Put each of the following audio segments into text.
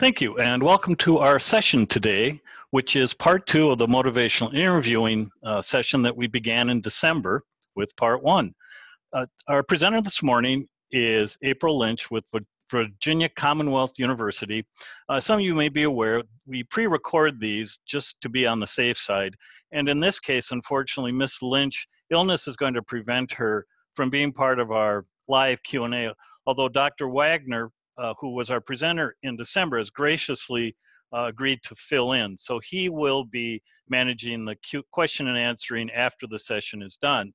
Thank you, and welcome to our session today, which is part two of the motivational interviewing uh, session that we began in December with part one. Uh, our presenter this morning is April Lynch with Virginia Commonwealth University. Uh, some of you may be aware, we pre-record these just to be on the safe side. And in this case, unfortunately, Miss Lynch, illness is going to prevent her from being part of our live Q&A, although Dr. Wagner uh, who was our presenter in December, has graciously uh, agreed to fill in. So he will be managing the question and answering after the session is done.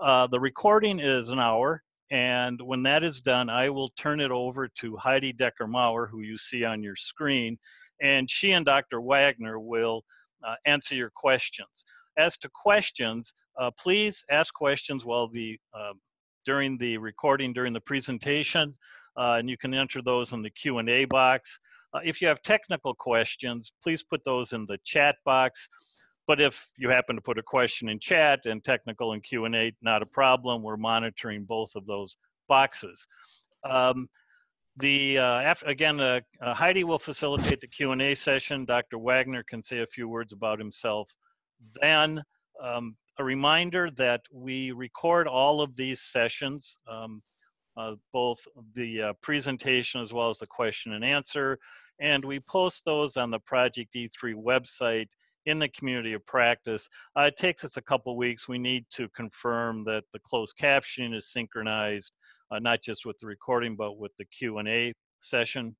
Uh, the recording is an hour, and when that is done, I will turn it over to Heidi Decker-Maurer, who you see on your screen, and she and Dr. Wagner will uh, answer your questions. As to questions, uh, please ask questions while the during the recording, during the presentation uh, and you can enter those in the Q&A box. Uh, if you have technical questions, please put those in the chat box. But if you happen to put a question in chat and technical and Q&A, not a problem. We're monitoring both of those boxes. Um, the uh, after, again, uh, uh, Heidi will facilitate the Q&A session. Dr. Wagner can say a few words about himself. Then um, a reminder that we record all of these sessions. Um, uh, both the uh, presentation as well as the question and answer. And we post those on the Project E3 website in the community of practice. Uh, it takes us a couple weeks. We need to confirm that the closed captioning is synchronized, uh, not just with the recording, but with the Q&A session.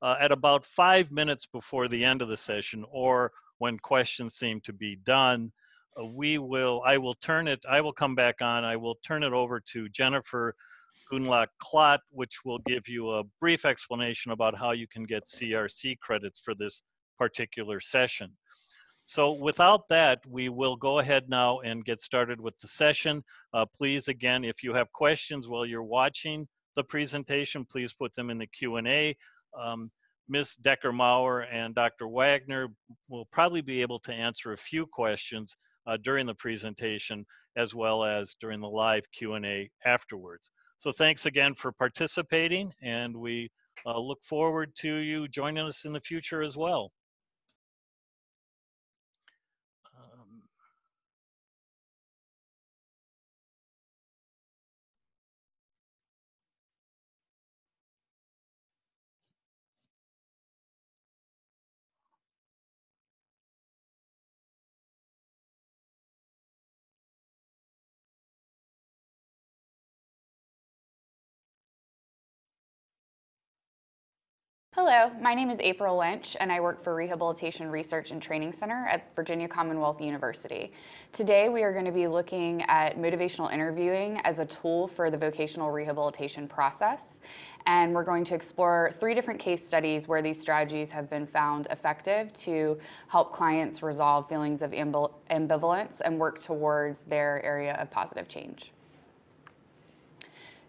Uh, at about five minutes before the end of the session, or when questions seem to be done, uh, we will, I will turn it, I will come back on, I will turn it over to Jennifer Gunla Klot, which will give you a brief explanation about how you can get CRC credits for this particular session. So without that, we will go ahead now and get started with the session. Uh, please, again, if you have questions while you're watching the presentation, please put them in the Q&A. Um, Ms. Decker-Maurer and Dr. Wagner will probably be able to answer a few questions uh, during the presentation as well as during the live Q&A afterwards. So thanks again for participating and we uh, look forward to you joining us in the future as well. Hello, my name is April Lynch and I work for Rehabilitation Research and Training Center at Virginia Commonwealth University. Today we are going to be looking at motivational interviewing as a tool for the vocational rehabilitation process and we're going to explore three different case studies where these strategies have been found effective to help clients resolve feelings of ambivalence and work towards their area of positive change.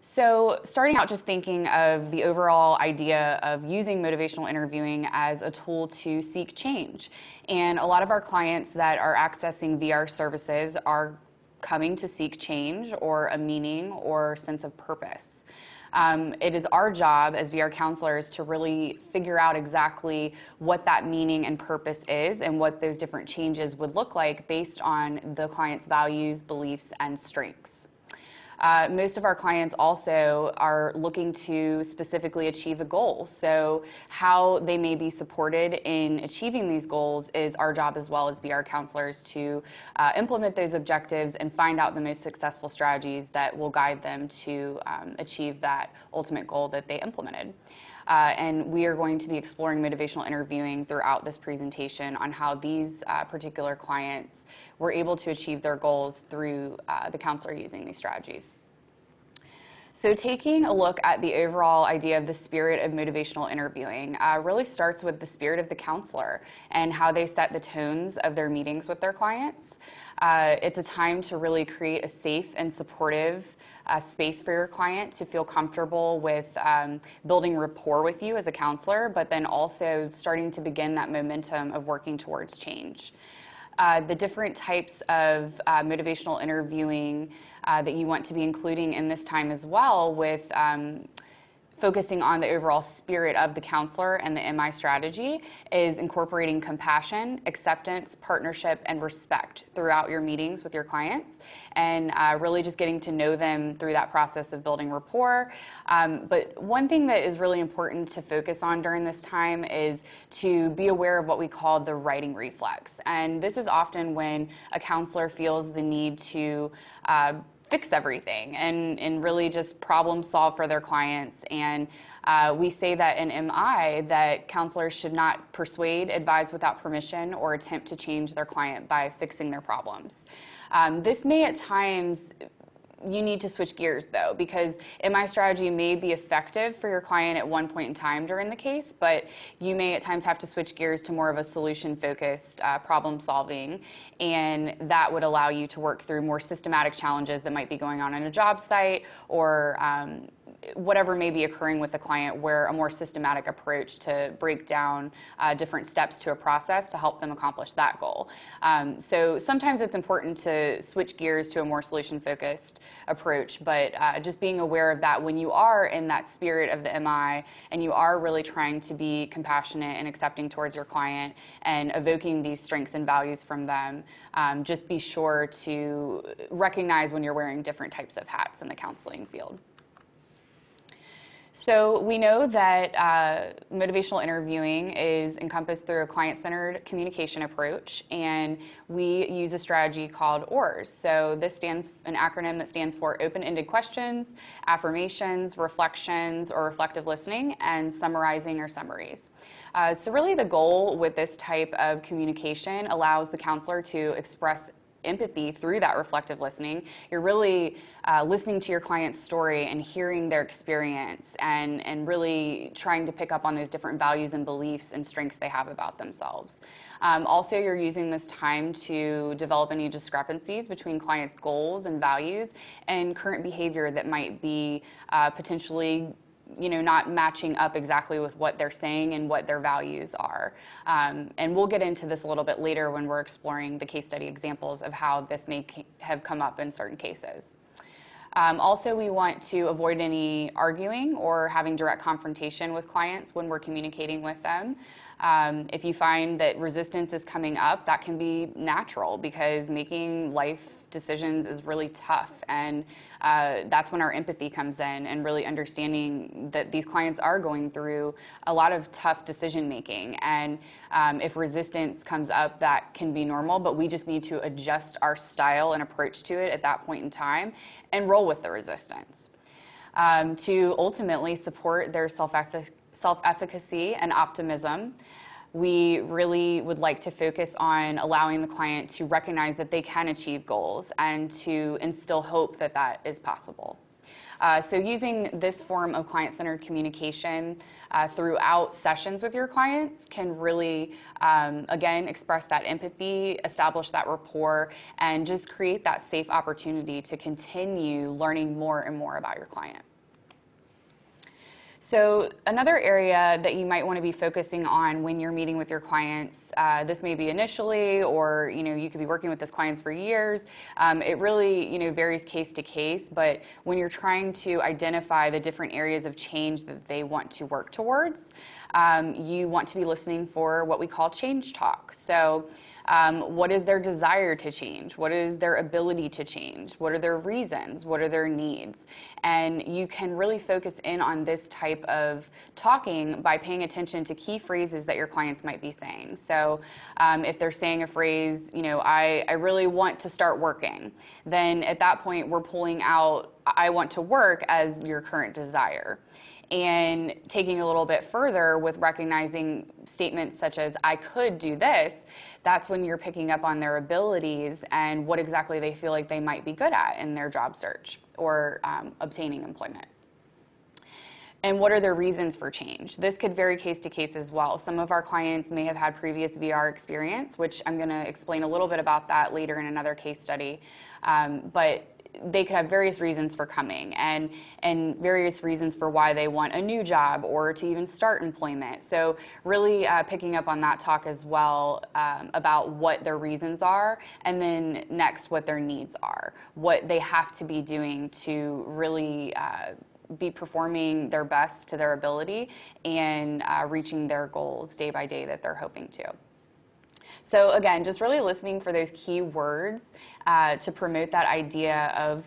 So starting out just thinking of the overall idea of using motivational interviewing as a tool to seek change. And a lot of our clients that are accessing VR services are coming to seek change or a meaning or sense of purpose. Um, it is our job as VR counselors to really figure out exactly what that meaning and purpose is and what those different changes would look like based on the client's values, beliefs, and strengths. Uh, most of our clients also are looking to specifically achieve a goal. So how they may be supported in achieving these goals is our job as well as VR counselors to uh, implement those objectives and find out the most successful strategies that will guide them to um, achieve that ultimate goal that they implemented. Uh, and we are going to be exploring motivational interviewing throughout this presentation on how these uh, particular clients were able to achieve their goals through uh, the counselor using these strategies. So taking a look at the overall idea of the spirit of motivational interviewing uh, really starts with the spirit of the counselor and how they set the tones of their meetings with their clients. Uh, it's a time to really create a safe and supportive uh, space for your client to feel comfortable with um, building rapport with you as a counselor, but then also starting to begin that momentum of working towards change. Uh, the different types of uh, motivational interviewing uh, that you want to be including in this time as well with um, focusing on the overall spirit of the counselor and the MI strategy is incorporating compassion, acceptance, partnership, and respect throughout your meetings with your clients, and uh, really just getting to know them through that process of building rapport. Um, but one thing that is really important to focus on during this time is to be aware of what we call the righting reflex. And this is often when a counselor feels the need to uh, fix everything and, and really just problem solve for their clients. And uh, we say that in MI that counselors should not persuade, advise without permission, or attempt to change their client by fixing their problems. Um, this may at times you need to switch gears though, because MI strategy may be effective for your client at one point in time during the case, but you may at times have to switch gears to more of a solution focused uh, problem solving. And that would allow you to work through more systematic challenges that might be going on in a job site or um, whatever may be occurring with the client where a more systematic approach to break down uh, different steps to a process to help them accomplish that goal. Um, so sometimes it's important to switch gears to a more solution focused approach, but uh, just being aware of that when you are in that spirit of the MI and you are really trying to be compassionate and accepting towards your client and evoking these strengths and values from them, um, just be sure to recognize when you're wearing different types of hats in the counseling field. So we know that uh, motivational interviewing is encompassed through a client-centered communication approach, and we use a strategy called OARS. So this stands an acronym that stands for open-ended questions, affirmations, reflections, or reflective listening, and summarizing or summaries. Uh, so really the goal with this type of communication allows the counselor to express empathy through that reflective listening. You're really uh, listening to your client's story and hearing their experience and, and really trying to pick up on those different values and beliefs and strengths they have about themselves. Um, also, you're using this time to develop any discrepancies between clients' goals and values and current behavior that might be uh, potentially you know, not matching up exactly with what they're saying and what their values are. Um, and we'll get into this a little bit later when we're exploring the case study examples of how this may have come up in certain cases. Um, also, we want to avoid any arguing or having direct confrontation with clients when we're communicating with them. Um, if you find that resistance is coming up, that can be natural because making life decisions is really tough. And uh, that's when our empathy comes in and really understanding that these clients are going through a lot of tough decision making. And um, if resistance comes up, that can be normal, but we just need to adjust our style and approach to it at that point in time and roll with the resistance. Um, to ultimately support their self efficacy and optimism we really would like to focus on allowing the client to recognize that they can achieve goals and to instill hope that that is possible. Uh, so using this form of client-centered communication uh, throughout sessions with your clients can really, um, again, express that empathy, establish that rapport, and just create that safe opportunity to continue learning more and more about your client. So another area that you might want to be focusing on when you're meeting with your clients, uh, this may be initially, or you know you could be working with this clients for years. Um, it really you know varies case to case, but when you're trying to identify the different areas of change that they want to work towards, um, you want to be listening for what we call change talk. So um, what is their desire to change? What is their ability to change? What are their reasons? What are their needs? And you can really focus in on this type of talking by paying attention to key phrases that your clients might be saying. So um, if they're saying a phrase, you know, I, I really want to start working, then at that point we're pulling out I want to work as your current desire and taking a little bit further with recognizing statements such as i could do this that's when you're picking up on their abilities and what exactly they feel like they might be good at in their job search or um, obtaining employment and what are their reasons for change? This could vary case to case as well. Some of our clients may have had previous VR experience, which I'm going to explain a little bit about that later in another case study. Um, but they could have various reasons for coming and and various reasons for why they want a new job or to even start employment so really uh, picking up on that talk as well um, about what their reasons are and then next what their needs are what they have to be doing to really uh, be performing their best to their ability and uh, reaching their goals day by day that they're hoping to. So again, just really listening for those key words uh, to promote that idea of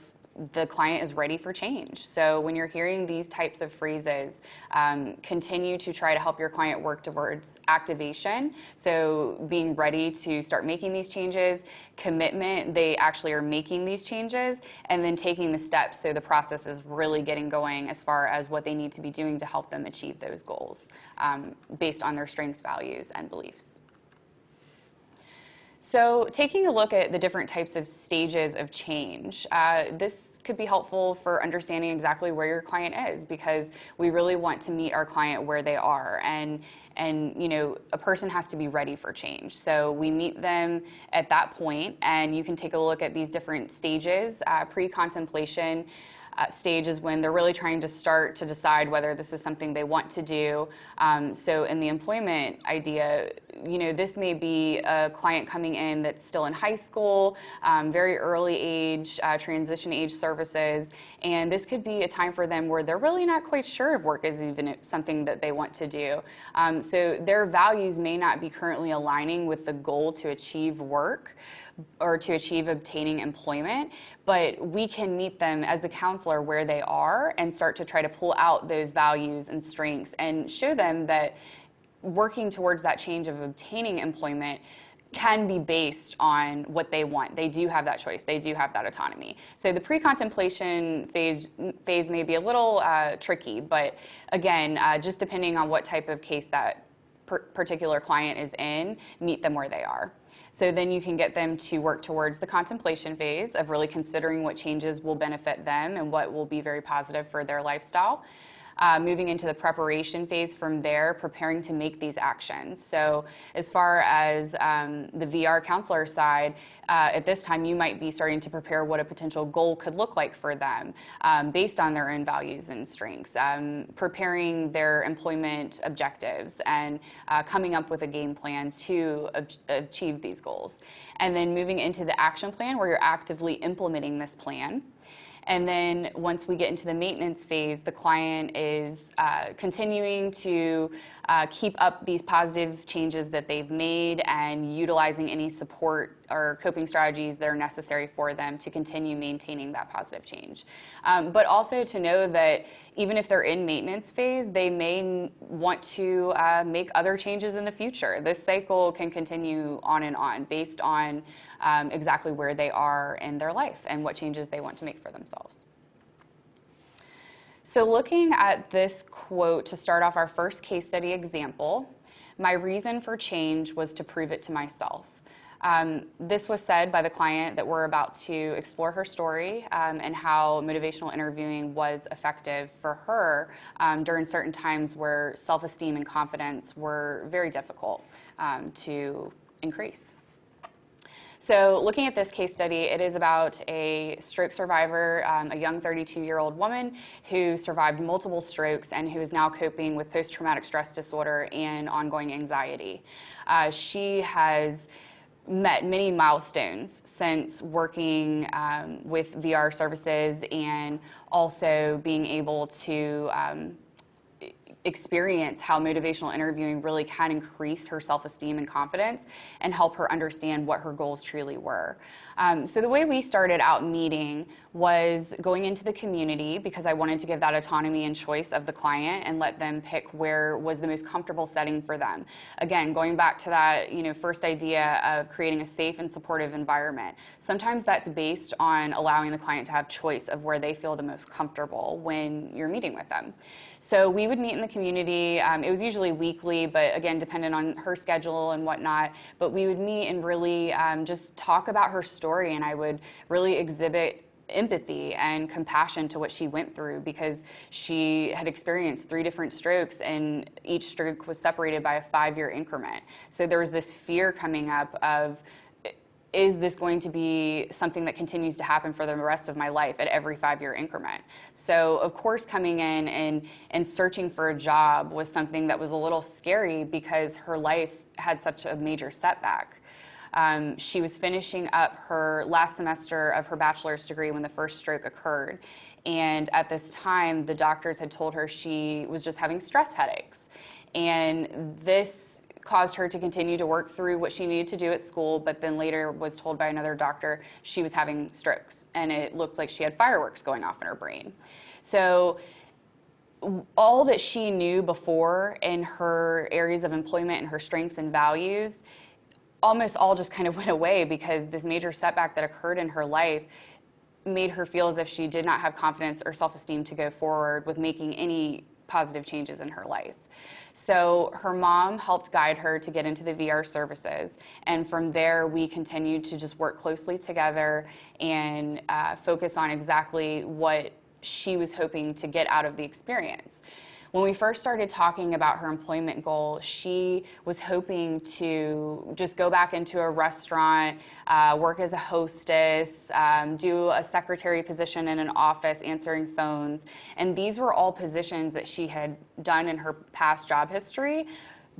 the client is ready for change. So when you're hearing these types of phrases, um, continue to try to help your client work towards activation. So being ready to start making these changes, commitment, they actually are making these changes, and then taking the steps so the process is really getting going as far as what they need to be doing to help them achieve those goals um, based on their strengths, values, and beliefs. So taking a look at the different types of stages of change, uh, this could be helpful for understanding exactly where your client is because we really want to meet our client where they are and and you know a person has to be ready for change. So we meet them at that point and you can take a look at these different stages uh, pre-contemplation uh, stage is when they're really trying to start to decide whether this is something they want to do. Um, so in the employment idea, you know, this may be a client coming in that's still in high school, um, very early age, uh, transition age services, and this could be a time for them where they're really not quite sure if work is even something that they want to do. Um, so their values may not be currently aligning with the goal to achieve work or to achieve obtaining employment, but we can meet them as a counselor where they are and start to try to pull out those values and strengths and show them that working towards that change of obtaining employment can be based on what they want. They do have that choice. They do have that autonomy. So the pre-contemplation phase phase may be a little uh, tricky, but again, uh, just depending on what type of case that particular client is in, meet them where they are. So then you can get them to work towards the contemplation phase of really considering what changes will benefit them and what will be very positive for their lifestyle uh, moving into the preparation phase from there, preparing to make these actions. So, as far as um, the VR counselor side, uh, at this time you might be starting to prepare what a potential goal could look like for them um, based on their own values and strengths, um, preparing their employment objectives, and uh, coming up with a game plan to achieve these goals. And then moving into the action plan where you're actively implementing this plan. And then once we get into the maintenance phase, the client is uh, continuing to uh, keep up these positive changes that they've made and utilizing any support or coping strategies that are necessary for them to continue maintaining that positive change. Um, but also to know that even if they're in maintenance phase, they may want to uh, make other changes in the future. This cycle can continue on and on based on um, exactly where they are in their life and what changes they want to make for themselves. So looking at this quote to start off our first case study example, my reason for change was to prove it to myself. Um, this was said by the client that we're about to explore her story um, and how motivational interviewing was effective for her um, during certain times where self esteem and confidence were very difficult um, to increase. So, looking at this case study, it is about a stroke survivor, um, a young 32 year old woman who survived multiple strokes and who is now coping with post traumatic stress disorder and ongoing anxiety. Uh, she has met many milestones since working um, with VR services and also being able to um, experience how motivational interviewing really can increase her self esteem and confidence and help her understand what her goals truly were. Um, so, the way we started out meeting was going into the community because I wanted to give that autonomy and choice of the client and let them pick where was the most comfortable setting for them. Again, going back to that, you know, first idea of creating a safe and supportive environment. Sometimes that's based on allowing the client to have choice of where they feel the most comfortable when you're meeting with them. So we would meet in the community. Um, it was usually weekly, but again, dependent on her schedule and whatnot. But we would meet and really um, just talk about her story, and I would really exhibit empathy and compassion to what she went through because she had experienced three different strokes and each stroke was separated by a five year increment. So there was this fear coming up of is this going to be something that continues to happen for the rest of my life at every five year increment? So, of course, coming in and, and searching for a job was something that was a little scary because her life had such a major setback. Um, she was finishing up her last semester of her bachelor's degree when the first stroke occurred. And at this time, the doctors had told her she was just having stress headaches. And this caused her to continue to work through what she needed to do at school, but then later was told by another doctor she was having strokes. And it looked like she had fireworks going off in her brain. So all that she knew before in her areas of employment and her strengths and values almost all just kind of went away because this major setback that occurred in her life made her feel as if she did not have confidence or self-esteem to go forward with making any positive changes in her life. So her mom helped guide her to get into the VR services. And from there, we continued to just work closely together and uh, focus on exactly what she was hoping to get out of the experience. When we first started talking about her employment goal, she was hoping to just go back into a restaurant, uh, work as a hostess, um, do a secretary position in an office, answering phones. And these were all positions that she had done in her past job history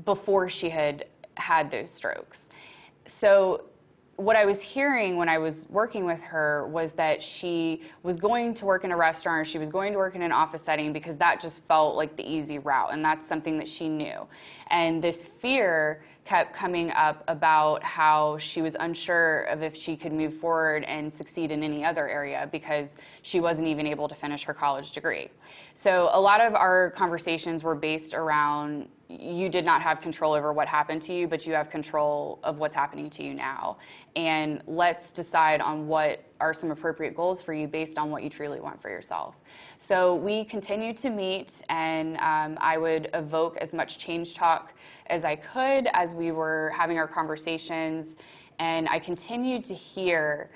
before she had had those strokes. So what I was hearing when I was working with her was that she was going to work in a restaurant or she was going to work in an office setting because that just felt like the easy route and that's something that she knew. And this fear kept coming up about how she was unsure of if she could move forward and succeed in any other area because she wasn't even able to finish her college degree. So a lot of our conversations were based around you did not have control over what happened to you, but you have control of what's happening to you now. And let's decide on what are some appropriate goals for you based on what you truly want for yourself. So we continued to meet, and um, I would evoke as much change talk as I could as we were having our conversations. And I continued to hear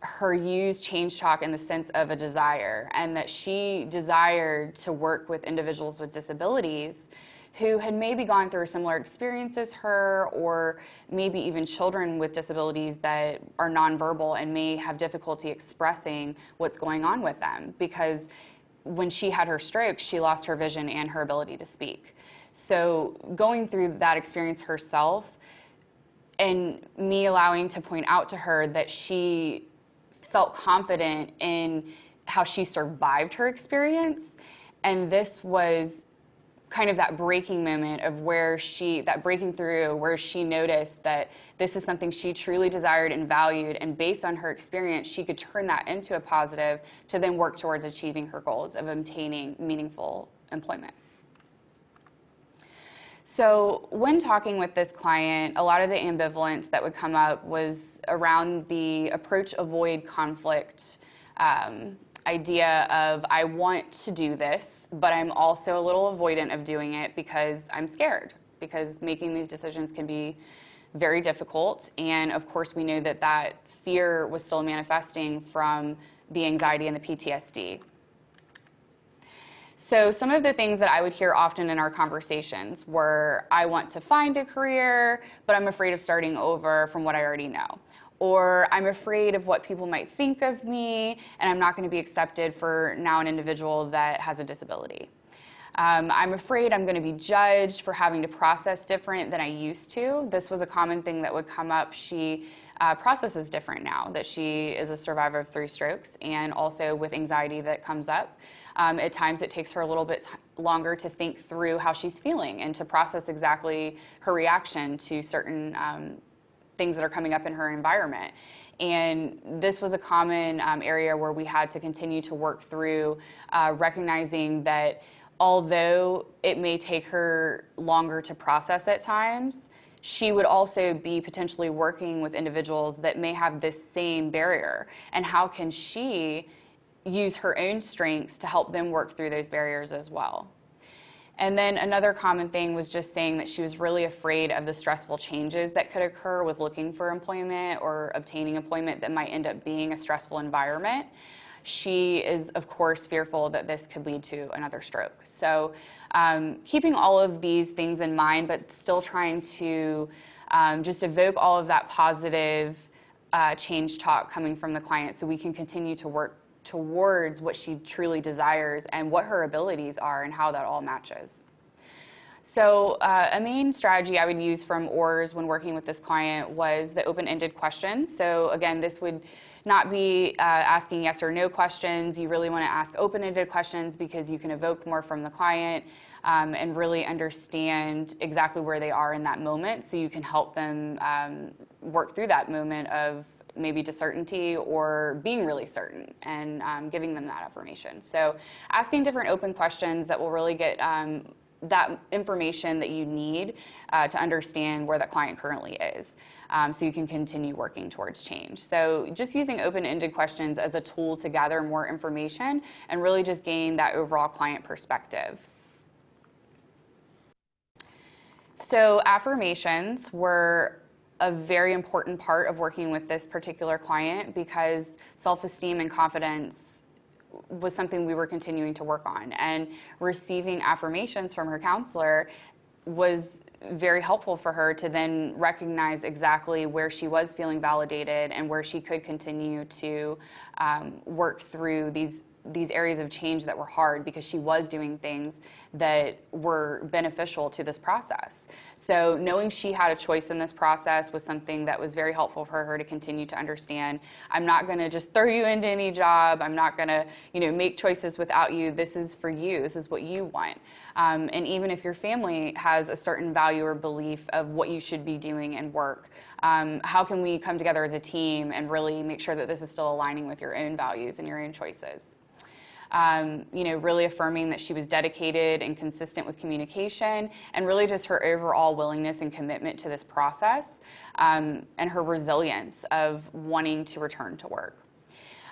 her use change talk in the sense of a desire, and that she desired to work with individuals with disabilities who had maybe gone through a similar experience as her, or maybe even children with disabilities that are nonverbal and may have difficulty expressing what's going on with them. Because when she had her stroke, she lost her vision and her ability to speak. So going through that experience herself and me allowing to point out to her that she felt confident in how she survived her experience. And this was kind of that breaking moment of where she, that breaking through, where she noticed that this is something she truly desired and valued, and based on her experience, she could turn that into a positive to then work towards achieving her goals of obtaining meaningful employment. So, when talking with this client, a lot of the ambivalence that would come up was around the approach avoid conflict um, idea of I want to do this, but I'm also a little avoidant of doing it because I'm scared, because making these decisions can be very difficult. And of course, we know that that fear was still manifesting from the anxiety and the PTSD. So, some of the things that I would hear often in our conversations were I want to find a career, but I'm afraid of starting over from what I already know or I'm afraid of what people might think of me, and I'm not going to be accepted for now an individual that has a disability. Um, I'm afraid I'm going to be judged for having to process different than I used to. This was a common thing that would come up. She uh, processes different now that she is a survivor of three strokes and also with anxiety that comes up. Um, at times, it takes her a little bit longer to think through how she's feeling and to process exactly her reaction to certain um, things that are coming up in her environment. And this was a common um, area where we had to continue to work through uh, recognizing that although it may take her longer to process at times, she would also be potentially working with individuals that may have this same barrier. And how can she use her own strengths to help them work through those barriers as well? And then another common thing was just saying that she was really afraid of the stressful changes that could occur with looking for employment or obtaining employment that might end up being a stressful environment. She is, of course, fearful that this could lead to another stroke. So, um, keeping all of these things in mind, but still trying to um, just evoke all of that positive uh, change talk coming from the client so we can continue to work towards what she truly desires and what her abilities are and how that all matches. So, uh, a main strategy I would use from OARS when working with this client was the open ended questions. So, again, this would not be uh, asking yes or no questions. You really want to ask open ended questions because you can evoke more from the client um, and really understand exactly where they are in that moment so you can help them um, work through that moment of maybe to certainty or being really certain and um, giving them that affirmation. So, asking different open questions that will really get um, that information that you need uh, to understand where that client currently is um, so you can continue working towards change. So, just using open ended questions as a tool to gather more information and really just gain that overall client perspective. So, affirmations were a very important part of working with this particular client because self esteem and confidence was something we were continuing to work on. And receiving affirmations from her counselor was very helpful for her to then recognize exactly where she was feeling validated and where she could continue to um, work through these these areas of change that were hard because she was doing things that were beneficial to this process. So knowing she had a choice in this process was something that was very helpful for her to continue to understand. I'm not going to just throw you into any job. I'm not going to, you know, make choices without you. This is for you. This is what you want. Um, and even if your family has a certain value or belief of what you should be doing and work, um, how can we come together as a team and really make sure that this is still aligning with your own values and your own choices? Um, you know, really affirming that she was dedicated and consistent with communication, and really just her overall willingness and commitment to this process, um, and her resilience of wanting to return to work.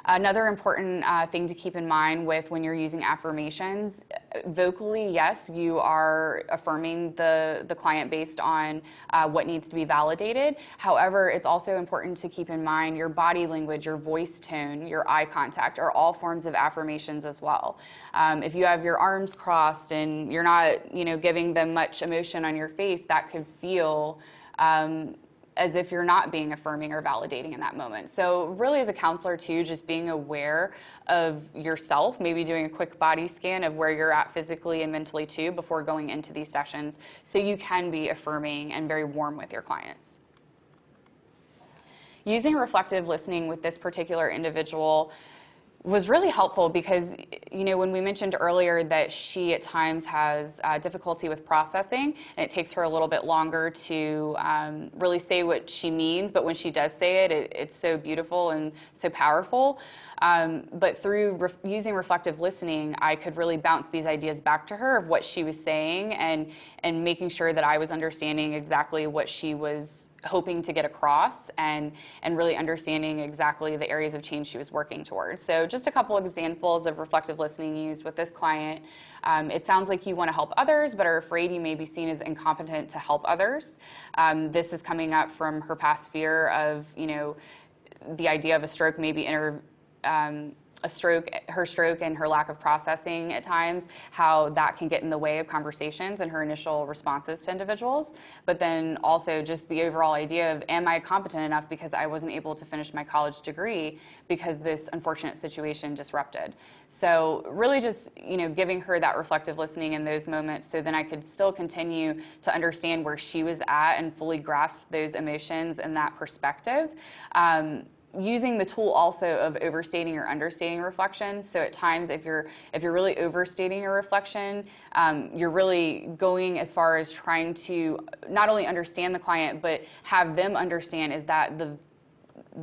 Another important uh, thing to keep in mind with when you're using affirmations, vocally, yes, you are affirming the, the client based on uh, what needs to be validated. However, it's also important to keep in mind your body language, your voice tone, your eye contact are all forms of affirmations as well. Um, if you have your arms crossed and you're not, you know, giving them much emotion on your face, that could feel um, as if you're not being affirming or validating in that moment. So, really, as a counselor, too, just being aware of yourself, maybe doing a quick body scan of where you're at physically and mentally, too, before going into these sessions, so you can be affirming and very warm with your clients. Using reflective listening with this particular individual was really helpful because you know when we mentioned earlier that she at times has uh, difficulty with processing and it takes her a little bit longer to um, really say what she means but when she does say it, it it's so beautiful and so powerful um, but through re- using reflective listening i could really bounce these ideas back to her of what she was saying and and making sure that i was understanding exactly what she was hoping to get across and, and really understanding exactly the areas of change she was working towards. So, just a couple of examples of reflective listening used with this client. Um, it sounds like you want to help others, but are afraid you may be seen as incompetent to help others. Um, this is coming up from her past fear of, you know, the idea of a stroke maybe inter, um, a stroke, her stroke and her lack of processing at times, how that can get in the way of conversations and her initial responses to individuals. But then also just the overall idea of, am I competent enough because I wasn't able to finish my college degree because this unfortunate situation disrupted. So really just, you know, giving her that reflective listening in those moments so then I could still continue to understand where she was at and fully grasp those emotions and that perspective. Um, using the tool also of overstating or understating reflection. So at times, if you're if you're really overstating your reflection, um, you're really going as far as trying to not only understand the client but have them understand is that the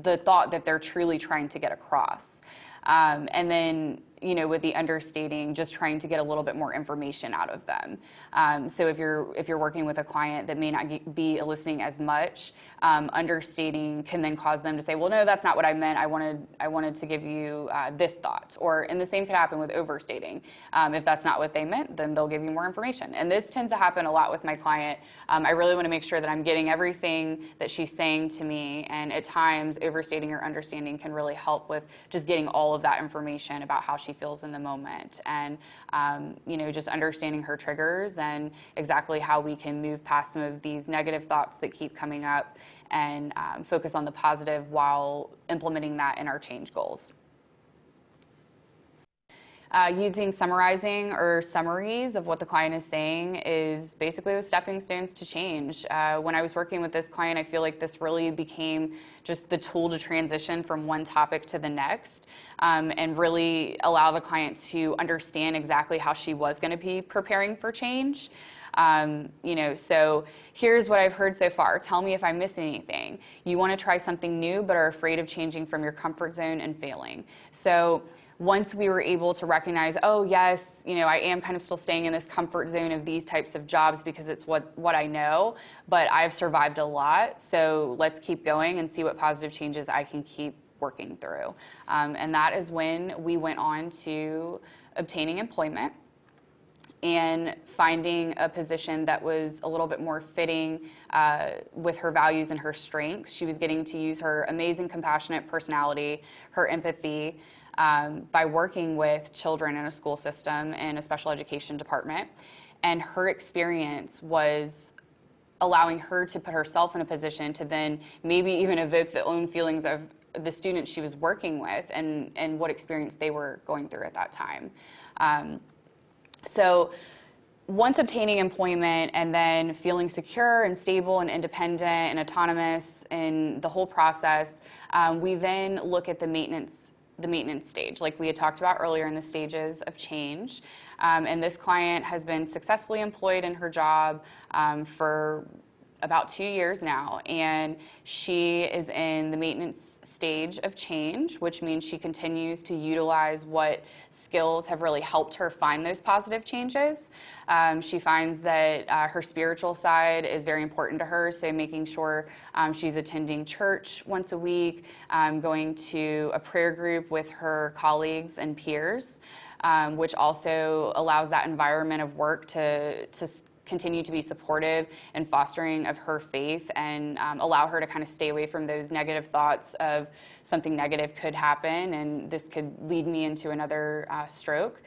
the thought that they're truly trying to get across. Um, and then you know, with the understating, just trying to get a little bit more information out of them. Um, so if you're if you're working with a client that may not be listening as much, um, understating can then cause them to say, well, no, that's not what I meant. I wanted I wanted to give you uh, this thought. Or and the same could happen with overstating. Um, if that's not what they meant, then they'll give you more information. And this tends to happen a lot with my client. Um, I really want to make sure that I'm getting everything that she's saying to me. And at times, overstating or understanding can really help with just getting all of that information about how she feels in the moment and um, you know just understanding her triggers and exactly how we can move past some of these negative thoughts that keep coming up and um, focus on the positive while implementing that in our change goals Uh, using summarizing or summaries of what the client is saying is basically the stepping stones to change. Uh, when I was working with this client, I feel like this really became just the tool to transition from one topic to the next um, and really allow the client to understand exactly how she was going to be preparing for change. Um, you know, so here's what I've heard so far. Tell me if I miss anything. You want to try something new, but are afraid of changing from your comfort zone and failing. So once we were able to recognize, oh yes, you know, I am kind of still staying in this comfort zone of these types of jobs because it's what what I know, but I've survived a lot. So let's keep going and see what positive changes I can keep working through. Um, and that is when we went on to obtaining employment and finding a position that was a little bit more fitting uh, with her values and her strengths. She was getting to use her amazing, compassionate personality, her empathy. Um, by working with children in a school system in a special education department. And her experience was allowing her to put herself in a position to then maybe even evoke the own feelings of the students she was working with and, and what experience they were going through at that time. Um, so once obtaining employment and then feeling secure and stable and independent and autonomous in the whole process, um, we then look at the maintenance the maintenance stage, like we had talked about earlier in the stages of change. Um, and this client has been successfully employed in her job um, for about two years now, and she is in the maintenance stage of change, which means she continues to utilize what skills have really helped her find those positive changes. Um, she finds that uh, her spiritual side is very important to her, so making sure um, she's attending church once a week, um, going to a prayer group with her colleagues and peers. Um, which also allows that environment of work to, to continue to be supportive and fostering of her faith and um, allow her to kind of stay away from those negative thoughts of something negative could happen and this could lead me into another uh, stroke.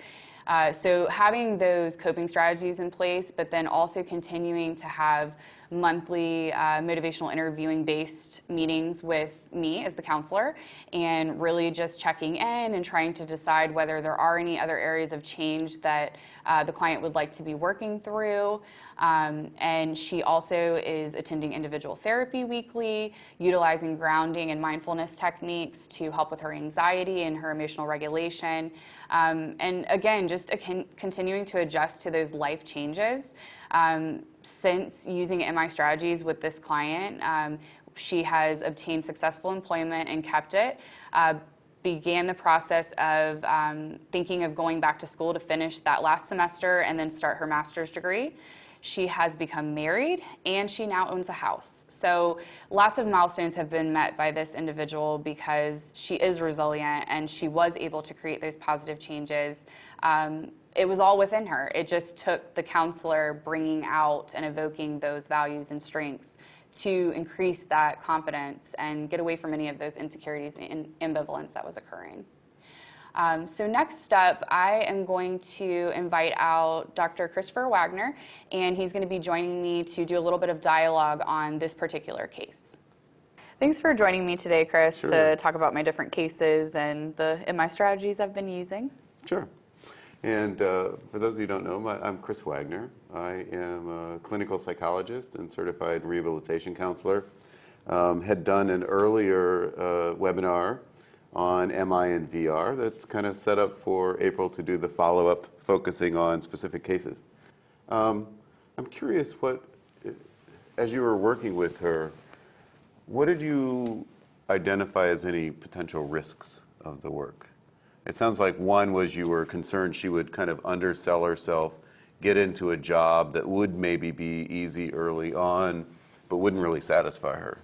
Uh, so having those coping strategies in place, but then also continuing to have monthly uh, motivational interviewing based meetings with me as the counselor and really just checking in and trying to decide whether there are any other areas of change that uh, the client would like to be working through. Um, and she also is attending individual therapy weekly, utilizing grounding and mindfulness techniques to help with her anxiety and her emotional regulation. Um, and again, just con- continuing to adjust to those life changes. Um, since using MI strategies with this client, um, she has obtained successful employment and kept it. Uh, began the process of um, thinking of going back to school to finish that last semester and then start her master's degree. She has become married and she now owns a house. So lots of milestones have been met by this individual because she is resilient and she was able to create those positive changes. Um, it was all within her. It just took the counselor bringing out and evoking those values and strengths to increase that confidence and get away from any of those insecurities and ambivalence that was occurring. Um, so next up, I am going to invite out Dr. Christopher Wagner, and he's going to be joining me to do a little bit of dialogue on this particular case. Thanks for joining me today, Chris, sure. to talk about my different cases and the MI strategies I've been using. Sure. And uh, for those of you who don't know, my, I'm Chris Wagner. I am a clinical psychologist and certified rehabilitation counselor. Um, had done an earlier uh, webinar on MI and VR that's kind of set up for April to do the follow up focusing on specific cases. Um, I'm curious what, as you were working with her, what did you identify as any potential risks of the work? It sounds like one was you were concerned she would kind of undersell herself, get into a job that would maybe be easy early on, but wouldn't really satisfy her.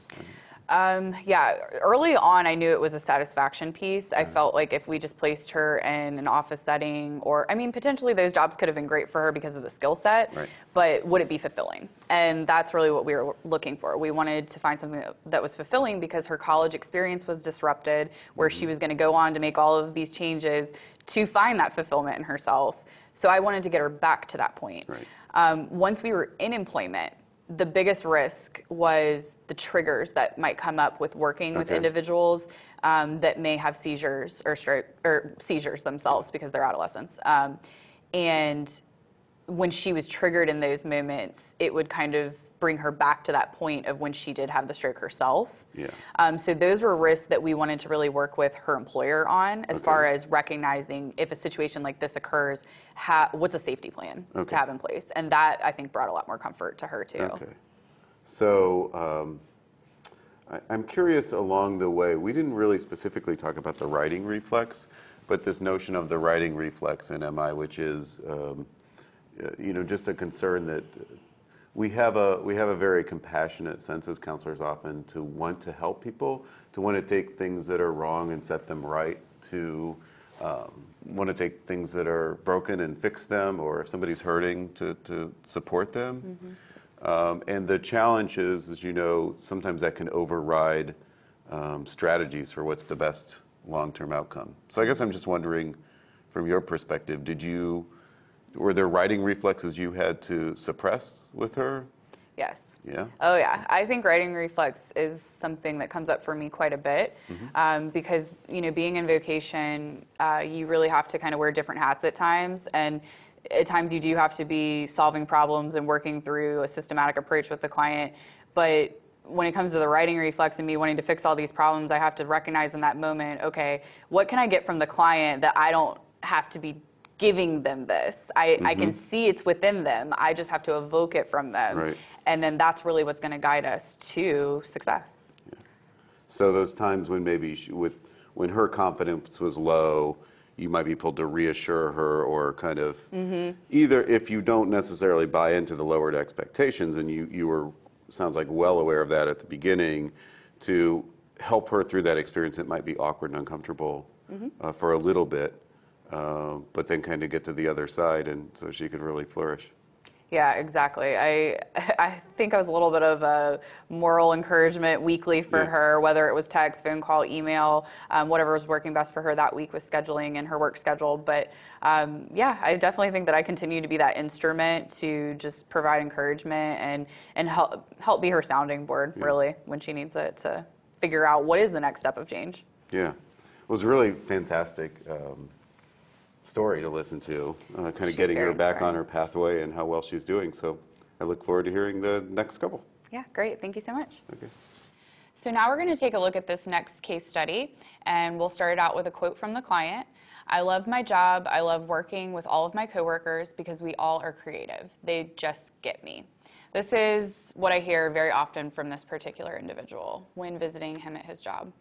Um, yeah, early on, I knew it was a satisfaction piece. I felt like if we just placed her in an office setting, or I mean, potentially those jobs could have been great for her because of the skill set, right. but would it be fulfilling? And that's really what we were looking for. We wanted to find something that, that was fulfilling because her college experience was disrupted, where mm-hmm. she was going to go on to make all of these changes to find that fulfillment in herself. So I wanted to get her back to that point. Right. Um, once we were in employment, the biggest risk was the triggers that might come up with working with Okay. individuals um, that may have seizures or stroke or seizures themselves because they're adolescents. Um, and when she was triggered in those moments, it would kind of bring her back to that point of when she did have the stroke herself. Yeah. Um, so those were risks that we wanted to really work with her employer on, as far as recognizing if a situation like this occurs, ha- what's a safety plan Okay. to have in place, and that I think brought a lot more comfort to her too. Okay. So um, I, I'm curious along the way, we didn't really specifically talk about the righting reflex, but this notion of the righting reflex in MI, which is, um, you know, just a concern that we have a we have a very compassionate sense as counselors often to want to help people, to want to take things that are wrong and set them right, to um, want to take things that are broken and fix them, or if somebody's hurting, to, to support them. Um, and the challenge is, as you know, sometimes that can override um, strategies for what's the best long-term outcome. So I guess I'm just wondering, from your perspective, did you were there righting reflexes you had to suppress with her? Yes. Yeah. Oh yeah, I think righting reflex is something that comes up for me quite a bit um, because you know being in vocation, uh, you really have to kind of wear different hats at times, and at times you do have to be solving problems and working through a systematic approach with the client, but when it comes to the righting reflex and me wanting to fix all these problems, I have to recognize in that moment, okay, what can I get from the client that I don't have to be giving them this? I, I can mm-hmm. see it's within them. I just have to evoke it from them. Right. And then that's really what's going to guide us to success. So those times when maybe she, with when her confidence was low, you might be pulled to reassure her or kind of mm-hmm. either if you don't necessarily buy into the lowered expectations and you you were sounds like well aware of that at the beginning to help her through that experience it might be awkward and uncomfortable mm-hmm. uh, for a little bit uh, but then kind of get to the other side and so she could really flourish Yeah, exactly. I I think I was a little bit of a moral encouragement weekly for Yeah. her, whether it was text, phone call, email, um, whatever was working best for her that week with scheduling and her work schedule. But um, yeah, I definitely think that I continue to be that instrument to just provide encouragement and and help help be her sounding board really when she needs it to figure out what is the next step of change. Yeah, it was really fantastic um, story to listen to. Uh, kind of getting her back on her pathway and how well she's doing. So I look forward to hearing the next couple. Yeah, great. Thank you so much. Okay. So now we're going to take a look at this next case study, and we'll start it out with a quote from the client. I love my job. I love working with all of my coworkers because we all are creative. They just get me. This is what I hear very often from this particular individual when visiting him at his job.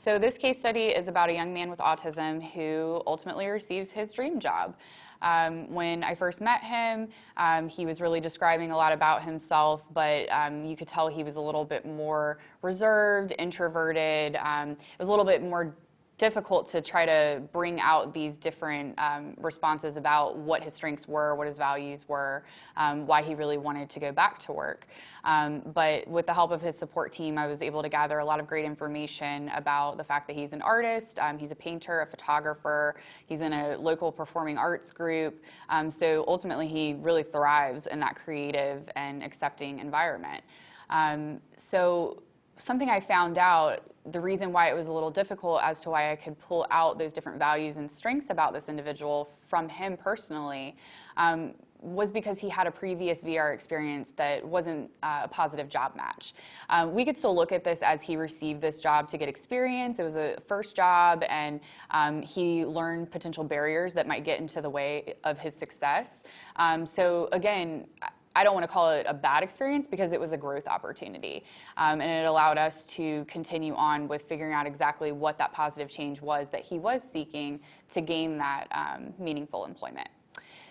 So, this case study is about a young man with autism who ultimately receives his dream job. Um, when I first met him, um, he was really describing a lot about himself, but um, you could tell he was a little bit more reserved, introverted. Um, it was a little bit more difficult to try to bring out these different um, responses about what his strengths were, what his values were, um, why he really wanted to go back to work. Um, but with the help of his support team, I was able to gather a lot of great information about the fact that he's an artist, um, he's a painter, a photographer, he's in a local performing arts group. Um, so ultimately, he really thrives in that creative and accepting environment. Um, so something I found out, the reason why it was a little difficult as to why I could pull out those different values and strengths about this individual from him personally, um, was because he had a previous VR experience that wasn't uh, a positive job match. Um, we could still look at this as he received this job to get experience. It was a first job, and um, he learned potential barriers that might get into the way of his success. Um, so, again, I don't want to call it a bad experience because it was a growth opportunity. Um, and it allowed us to continue on with figuring out exactly what that positive change was that he was seeking to gain that um, meaningful employment.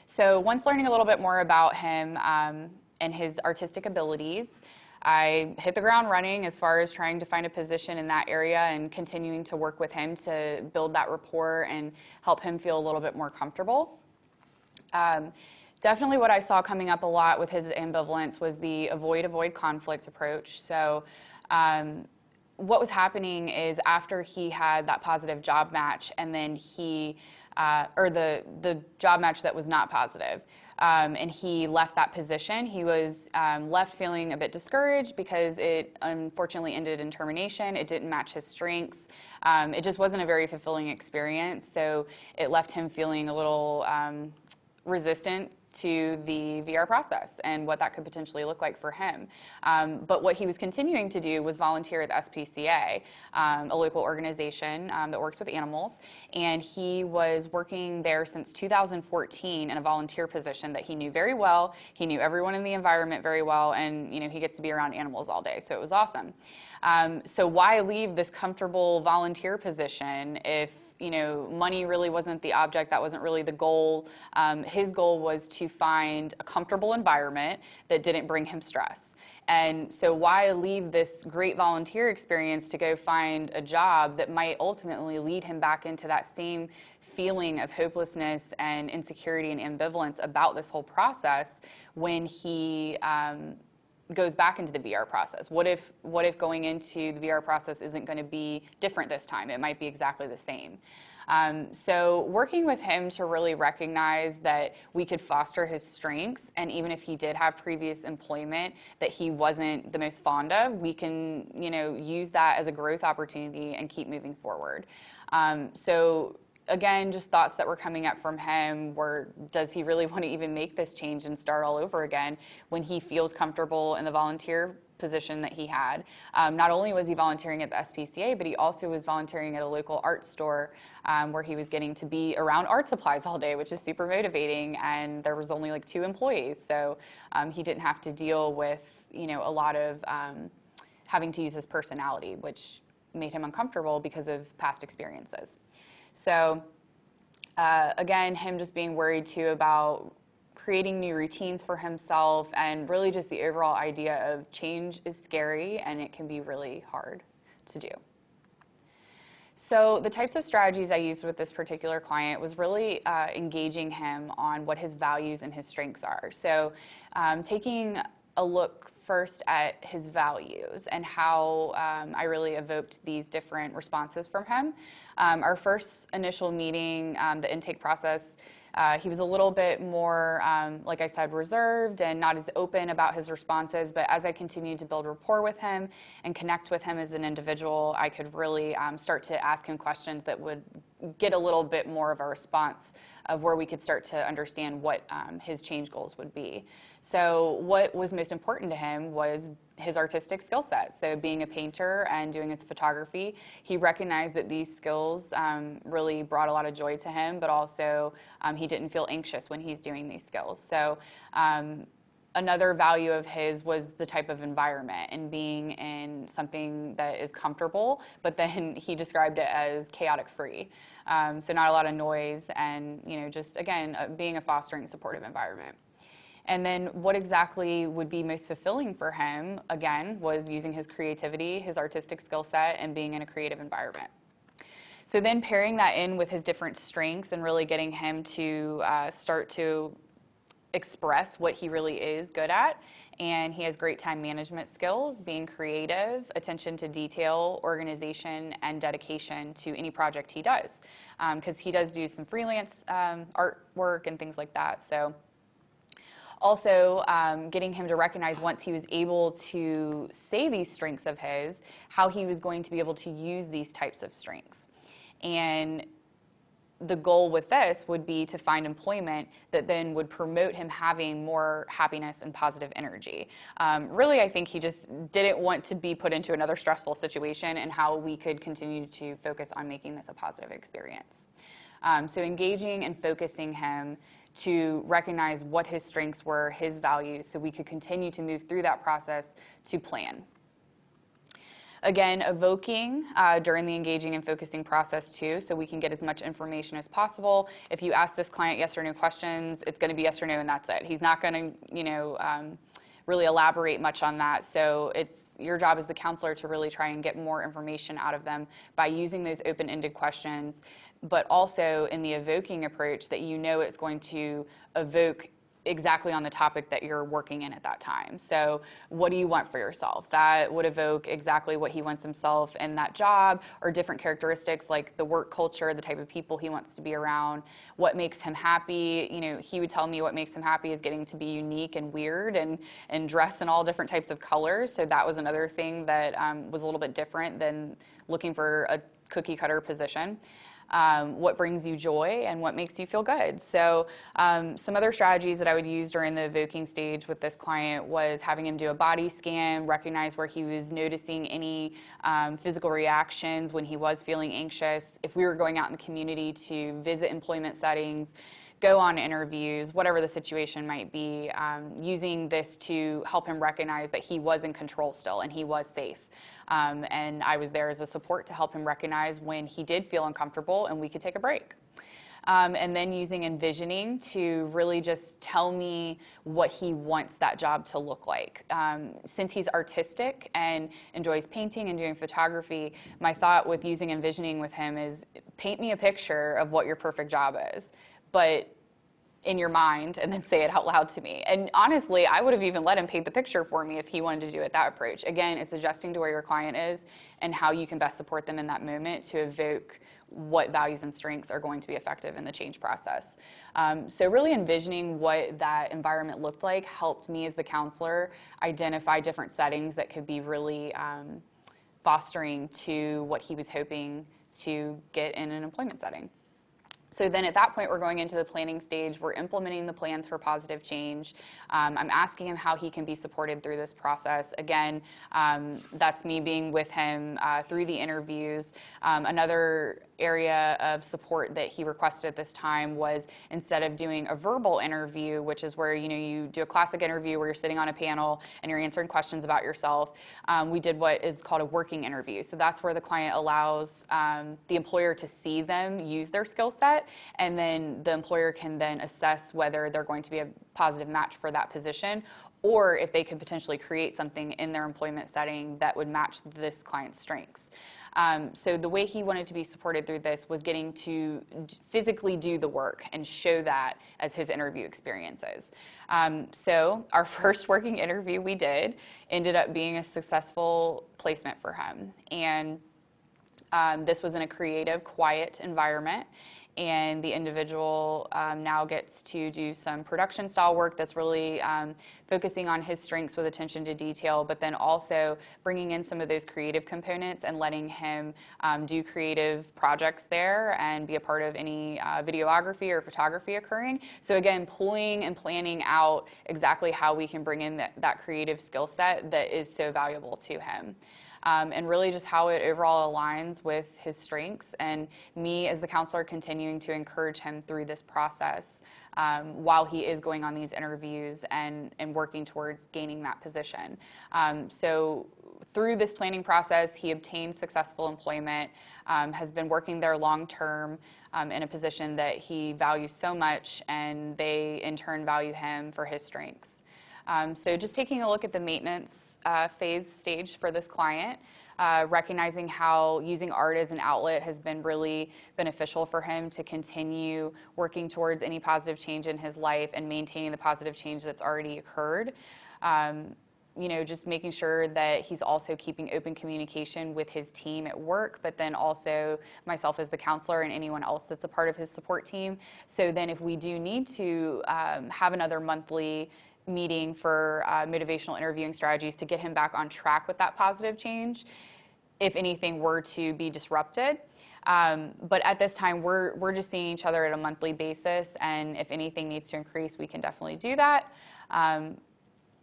So, once learning a little bit more about him um, and his artistic abilities, I hit the ground running as far as trying to find a position in that area and continuing to work with him to build that rapport and help him feel a little bit more comfortable. Um, definitely what I saw coming up a lot with his ambivalence was the avoid avoid conflict approach. So um, what was happening is after he had that positive job match and then he uh, or the, the job match that was not positive. Um, and he left that position. He was um, left feeling a bit discouraged because it unfortunately ended in termination. It didn't match his strengths. Um, it just wasn't a very fulfilling experience. So it left him feeling a little um, resistant to the VR process and what that could potentially look like for him. Um, but what he was continuing to do was volunteer at the SPCA, um, a local organization um, that works with animals, and he was working there since 2014 in a volunteer position that he knew very well. He knew everyone in the environment very well, and you know he gets to be around animals all day, so it was awesome. Um, so why leave this comfortable volunteer position if you know, money really wasn't the object. That wasn't really the goal. Um, his goal was to find a comfortable environment that didn't bring him stress. And so, why leave this great volunteer experience to go find a job that might ultimately lead him back into that same feeling of hopelessness and insecurity and ambivalence about this whole process when he um, goes back into the VR process? What if what if going into the VR process isn't going to be different this time? It might be exactly the same. Um, so working with him to really recognize that we could foster his strengths, and even if he did have previous employment that he wasn't the most fond of, we can you know use that as a growth opportunity and keep moving forward. Um, so again, just thoughts that were coming up from him were does he really want to even make this change and start all over again when he feels comfortable in the volunteer position that he had. Um, not only was he volunteering at the SPCA, but he also was volunteering at a local art store um, where he was getting to be around art supplies all day, which is super motivating. And there was only like two employees, so um, he didn't have to deal with you know a lot of um, having to use his personality, which made him uncomfortable because of past experiences. So uh, again, him just being worried too about creating new routines for himself and really just the overall idea of change is scary and it can be really hard to do. So the types of strategies I used with this particular client was really uh, engaging him on what his values and his strengths are. So um, taking a look first at his values and how um, I really evoked these different responses from him. Um, our first initial meeting, um, the intake process, uh, he was a little bit more, um, like I said, reserved and not as open about his responses. But as I continued to build rapport with him and connect with him as an individual, I could really um, start to ask him questions that would get a little bit more of a response of where we could start to understand what um, his change goals would be. So, what was most important to him was his artistic skill set. So, being a painter and doing his photography, he recognized that these skills um, really brought a lot of joy to him, but also um, he didn't feel anxious when he's doing these skills. So, um, another value of his was the type of environment and being in something that is comfortable, but then he described it as chaotic free. Um, so not a lot of noise and, you know, just again, uh, being a fostering supportive environment. And then what exactly would be most fulfilling for him, again, was using his creativity, his artistic skill set, and being in a creative environment. So then pairing that in with his different strengths and really getting him to uh, start to express what he really is good at. And he has great time management skills, being creative, attention to detail, organization, and dedication to any project he does. Because um, he does do some freelance um, artwork and things like that. So also um, getting him to recognize once he was able to say these strengths of his, how he was going to be able to use these types of strengths. And the goal with this would be to find employment that then would promote him having more happiness and positive energy. Um, really, I think he just didn't want to be put into another stressful situation and how we could continue to focus on making this a positive experience. Um, so, engaging and focusing him to recognize what his strengths were, his values, so we could continue to move through that process to plan. Again, evoking uh, during the engaging and focusing process too, so we can get as much information as possible. If you ask this client yes or no questions, it's going to be yes or no, and that's it. He's not going to, you know, um, really elaborate much on that. So it's your job as the counselor to really try and get more information out of them by using those open-ended questions, but also in the evoking approach that you know it's going to evoke exactly on the topic that you're working in at that time. So, what do you want for yourself? That would evoke exactly what he wants himself in that job, or different characteristics like the work culture, the type of people he wants to be around, what makes him happy. You know, he would tell me what makes him happy is getting to be unique and weird and, and dress in all different types of colors. So, that was another thing that um, was a little bit different than looking for a cookie cutter position um, what brings you joy and what makes you feel good. So, um, some other strategies that I would use during the evoking stage with this client was having him do a body scan, recognize where he was noticing any um, physical reactions when he was feeling anxious. If we were going out in the community to visit employment settings, go on interviews, whatever the situation might be, um, using this to help him recognize that he was in control still and he was safe. Um, and I was there as a support to help him recognize when he did feel uncomfortable and we could take a break. Um, and then using envisioning to really just tell me what he wants that job to look like. Um, since he's artistic and enjoys painting and doing photography, my thought with using envisioning with him is paint me a picture of what your perfect job is. But in your mind and then say it out loud to me. And honestly, I would have even let him paint the picture for me if he wanted to do it that approach. Again, it's adjusting to where your client is and how you can best support them in that moment to evoke what values and strengths are going to be effective in the change process. Um, so, really envisioning what that environment looked like helped me as the counselor identify different settings that could be really um, fostering to what he was hoping to get in an employment setting. So then at that point, we're going into the planning stage. We're implementing the plans for positive change. Um, I'm asking him how he can be supported through this process. Again, um, that's me being with him uh, through the interviews. Um, another area of support that he requested at this time was instead of doing a verbal interview, which is where you know you do a classic interview where you're sitting on a panel and you're answering questions about yourself, um, we did what is called a working interview. So that's where the client allows um, the employer to see them use their skill set, and then the employer can then assess whether they're going to be a positive match for that position or if they could potentially create something in their employment setting that would match this client's strengths. Um, so the way he wanted to be supported through this was getting to physically do the work and show that as his interview experiences. Um, so our first working interview we did ended up being a successful placement for him. And um, this was in a creative, quiet environment and the individual um, now gets to do some production style work that's really um, focusing on his strengths with attention to detail, but then also bringing in some of those creative components and letting him um, do creative projects there and be a part of any uh, videography or photography occurring. So again, pulling and planning out exactly how we can bring in that, that creative skill set that is so valuable to him um, and really just how it overall aligns with his strengths and me as the counselor continuing to encourage him through this process um, while he is going on these interviews and, and working towards gaining that position. Um, so through this planning process, he obtained successful employment, um, has been working there long term um, in a position that he values so much, and they in turn value him for his strengths. Um, so just taking a look at the maintenance uh, phase stage for this client, uh, recognizing how using art as an outlet has been really beneficial for him to continue working towards any positive change in his life and maintaining the positive change that's already occurred. Um, you know, just making sure that he's also keeping open communication with his team at work, but then also myself as the counselor and anyone else that's a part of his support team. So then, if we do need to um, have another monthly meeting for uh, motivational interviewing strategies to get him back on track with that positive change if anything were to be disrupted. Um, but at this time, we're, we're just seeing each other at a monthly basis, and if anything needs to increase, we can definitely do that. Um,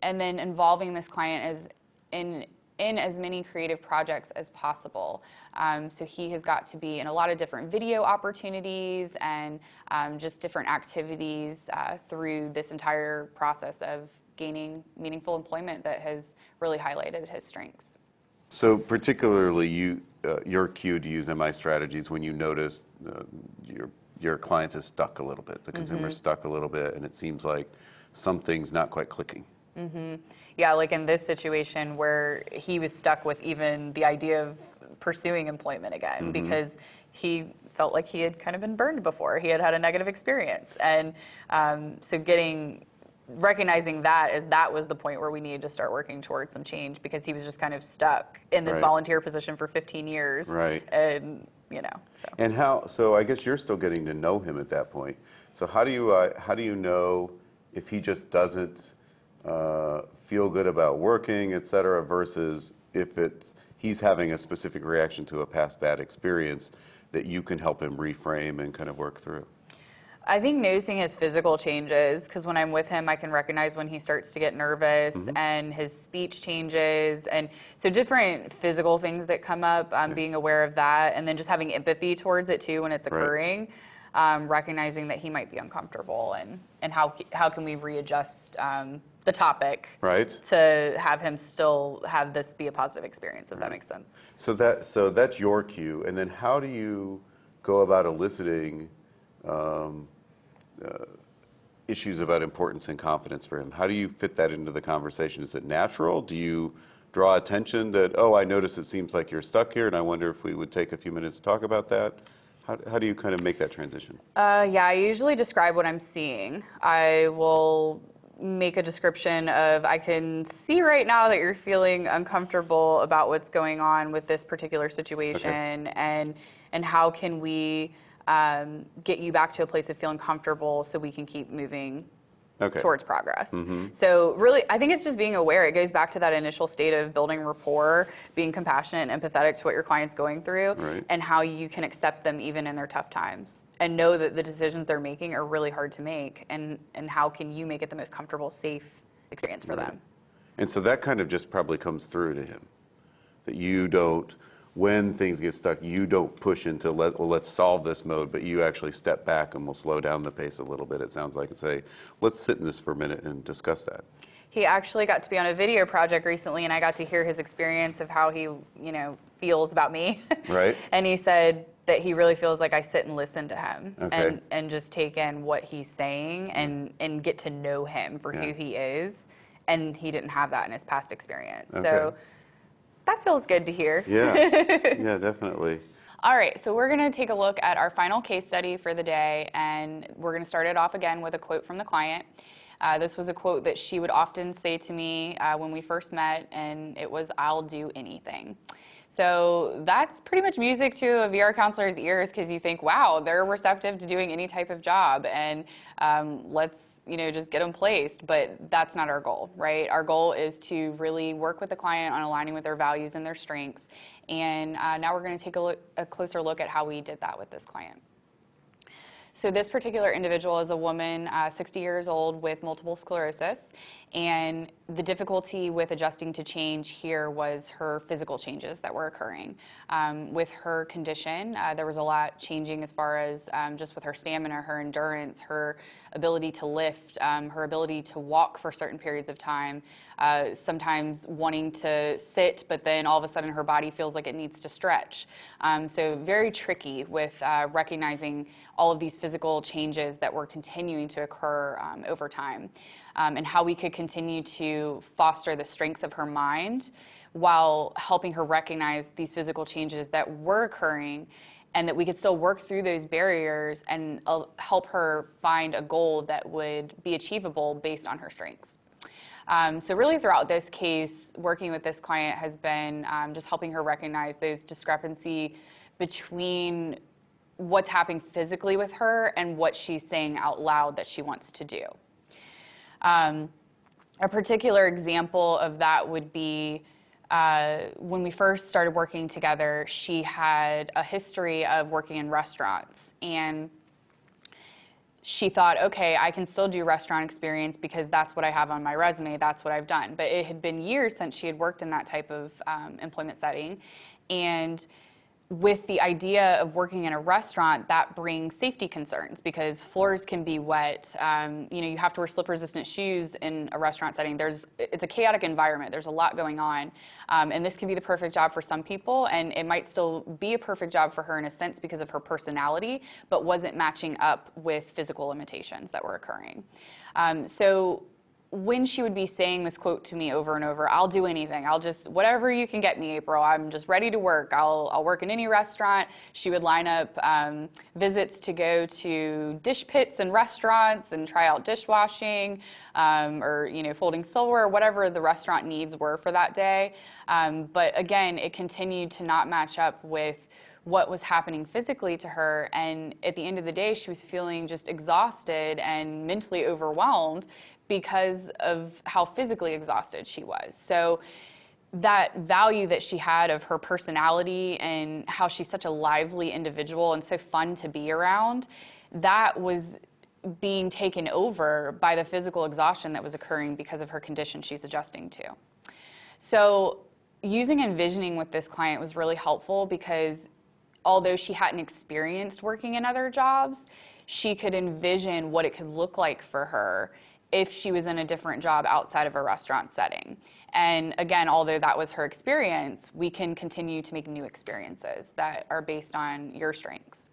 and then involving this client is in in as many creative projects as possible. Um, so he has got to be in a lot of different video opportunities and um, just different activities uh, through this entire process of gaining meaningful employment that has really highlighted his strengths. So particularly you, uh, your cue to use MI strategies when you notice uh, your, your client is stuck a little bit, the consumer is mm-hmm. stuck a little bit, and it seems like something's not quite clicking. Mm-hmm. Yeah, like in this situation where he was stuck with even the idea of pursuing employment again mm-hmm. because he felt like he had kind of been burned before. He had had a negative experience. And um, so getting recognizing that as that was the point where we needed to start working towards some change because he was just kind of stuck in this Right. volunteer position for 15 years. Right. And, you know, so. And how, so I guess you're still getting to know him at that point. So how do you, uh, how do you know if he just doesn't uh, feel good about working, et cetera, versus if it's, he's having a specific reaction to a past bad experience that you can help him reframe and kind of work through? I think noticing his physical changes, because when I'm with him, I can recognize when he starts to get nervous and his speech changes. And so, different physical things that come up, um, being aware of that, and then just having empathy towards it too when it's Right. occurring, um, recognizing that he might be uncomfortable and, and how, how can we readjust um, the topic Right? to have him still have this be a positive experience, if that makes sense. So that so that's your cue, and then how do you go about eliciting um, uh, issues about importance and confidence for him? How do you fit that into the conversation? Is it natural? Do you draw attention that oh, I notice it seems like you're stuck here, and I wonder if we would take a few minutes to talk about that? How, how do you kind of make that transition? Uh, yeah, I usually describe what I'm seeing. I will make a description of I can see right now that you're feeling uncomfortable about what's going on with this particular situation, and and how can we um, get you back to a place of feeling comfortable so we can keep moving Okay. towards progress. Mm-hmm. So really, I think it's just being aware. It goes back to that initial state of building rapport, being compassionate and empathetic to what your client's going through, Right. and how you can accept them even in their tough times, and know that the decisions they're making are really hard to make, and and how can you make it the most comfortable, safe experience for them. And so that kind of just probably comes through to him. That you don't, when things get stuck, you don't push into, let, well, let's solve this mode, but you actually step back and we'll slow down the pace a little bit, it sounds like, and say, let's sit in this for a minute and discuss that. He actually got to be on a video project recently, and I got to hear his experience of how he, you know, feels about me. Right. and he said that he really feels like I sit and listen to him Okay. and and just take in what he's saying mm. and and get to know him for Yeah. who he is. And he didn't have that in his past experience. Okay. So that feels good to hear. Yeah, yeah, definitely. All right, so we're going to take a look at our final case study for the day, and we're going to start it off again with a quote from the client. Uh, this was a quote that she would often say to me uh, when we first met, and it was, I'll do anything. So that's pretty much music to a VR counselor's ears because you think, wow, they're receptive to doing any type of job, and um, let's you know just get them placed. But that's not our goal, right? Our goal is to really work with the client on aligning with their values and their strengths. And uh, now we're going to take a, look, a closer look at how we did that with this client. So this particular individual is a woman, uh, 60 years old, with multiple sclerosis, and the difficulty with adjusting to change here was her physical changes that were occurring. Um, with her condition, uh, there was a lot changing as far as um, just with her stamina, her endurance, her ability to lift, um, her ability to walk for certain periods of time. Uh, sometimes wanting to sit, but then all of a sudden her body feels like it needs to stretch. Um, so very tricky with uh, recognizing all of these physical changes that were continuing to occur um, over time, um, and how we could continue to foster the strengths of her mind while helping her recognize these physical changes that were occurring and that we could still work through those barriers and uh, help her find a goal that would be achievable based on her strengths. Um, so really throughout this case, working with this client has been um, just helping her recognize those discrepancy between what's happening physically with her and what she's saying out loud that she wants to do. Um, a particular example of that would be uh, when we first started working together, she had a history of working in restaurants. And she thought, okay, I can still do restaurant experience because that's what I have on my resume, that's what I've done. But it had been years since she had worked in that type of um, employment setting. And with the idea of working in a restaurant, that brings safety concerns because floors can be wet. Um, you know, you have to wear slip-resistant shoes in a restaurant setting. There's, it's a chaotic environment. There's a lot going on, um, and this can be the perfect job for some people, and it might still be a perfect job for her in a sense because of her personality, but wasn't matching up with physical limitations that were occurring. Um, so when she would be saying this quote to me over and over, I'll do anything. I'll just, whatever you can get me, April, I'm just ready to work. I'll, I'll work in any restaurant. She would line up um, visits to go to dish pits and restaurants and try out dishwashing um, or, you know, folding silverware, whatever the restaurant needs were for that day. Um, but again, it continued to not match up with what was happening physically to her. And at the end of the day, she was feeling just exhausted and mentally overwhelmed because of how physically exhausted she was. So that value that she had of her personality and how she's such a lively individual and so fun to be around, that was being taken over by the physical exhaustion that was occurring because of her condition she's adjusting to. So using envisioning with this client was really helpful because although she hadn't experienced working in other jobs, she could envision what it could look like for her if she was in a different job outside of a restaurant setting. And again, although that was her experience, we can continue to make new experiences that are based on your strengths.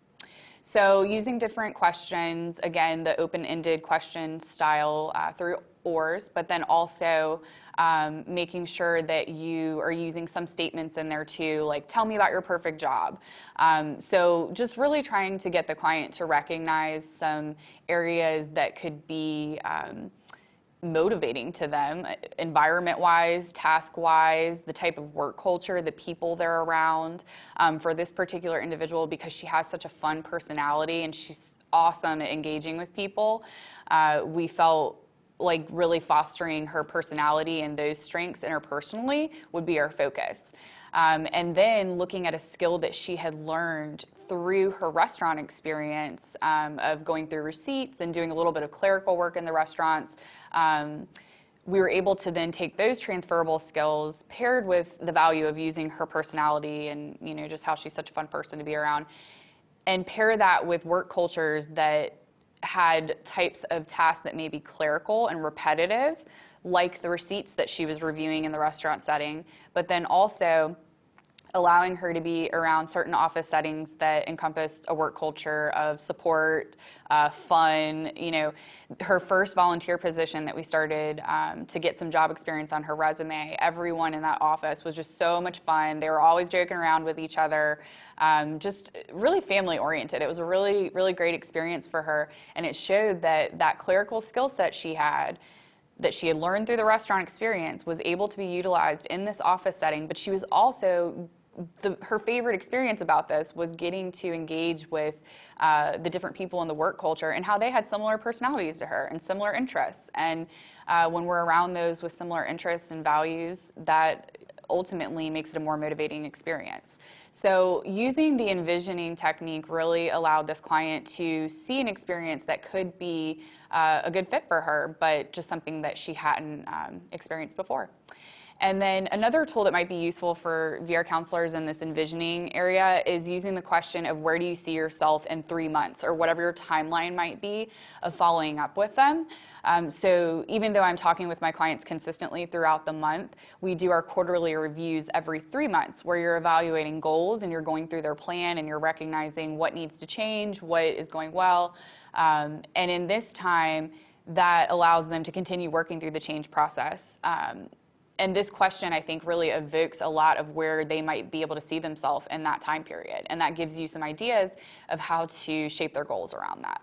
So using different questions, again, the open-ended question style uh, through OARS, but then also um, making sure that you are using some statements in there too, like tell me about your perfect job. Um, so just really trying to get the client to recognize some areas that could be um, motivating to them environment wise task wise the type of work culture the people they're around um, for this particular individual because she has such a fun personality and she's awesome at engaging with people uh, we felt like really fostering her personality and those strengths interpersonally would be our focus. Um, and then looking at a skill that she had learned through her restaurant experience um, of going through receipts and doing a little bit of clerical work in the restaurants. Um, we were able to then take those transferable skills paired with the value of using her personality and you know just how she's such a fun person to be around and pair that with work cultures that had types of tasks that may be clerical and repetitive, like the receipts that she was reviewing in the restaurant setting, but then also allowing her to be around certain office settings that encompassed a work culture of support, uh, fun. You know, her first volunteer position that we started um, to get some job experience on her resume, everyone in that office was just so much fun. They were always joking around with each other, um, just really family oriented. It was a really, really great experience for her, and it showed that that clerical skill set she had that she had learned through the restaurant experience was able to be utilized in this office setting, but she was also the, her favorite experience about this was getting to engage with uh, the different people in the work culture and how they had similar personalities to her and similar interests. And uh, when we're around those with similar interests and values, that ultimately makes it a more motivating experience. So using the envisioning technique really allowed this client to see an experience that could be uh, a good fit for her, but just something that she hadn't um, experienced before. And then another tool that might be useful for VR counselors in this envisioning area is using the question of where do you see yourself in three months or whatever your timeline might be of following up with them. Um, so even though I'm talking with my clients consistently throughout the month, we do our quarterly reviews every three months where you're evaluating goals and you're going through their plan and you're recognizing what needs to change, what is going well. Um, and in this time, that allows them to continue working through the change process. Um, and this question, I think, really evokes a lot of where they might be able to see themselves in that time period. And that gives you some ideas of how to shape their goals around that.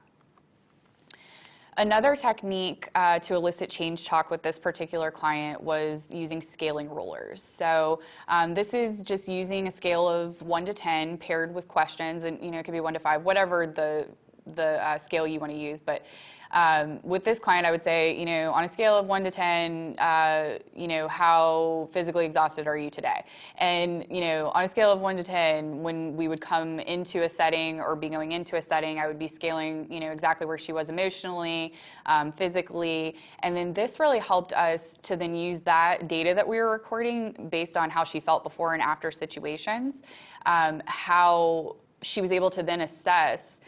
Another technique uh, to elicit change talk with this particular client was using scaling rulers. So um, this is just using a scale of 1 to 10 paired with questions, and you know it could be 1 to 5, whatever the, the uh, scale you want to use. But um, with this client, I would say, you know, on a scale of one to 10, uh, you know, how physically exhausted are you today? And, you know, on a scale of one to 10, when we would come into a setting or be going into a setting, I would be scaling, you know, exactly where she was emotionally, um, physically. And then this really helped us to then use that data that we were recording based on how she felt before and after situations, um, how she was able to then assess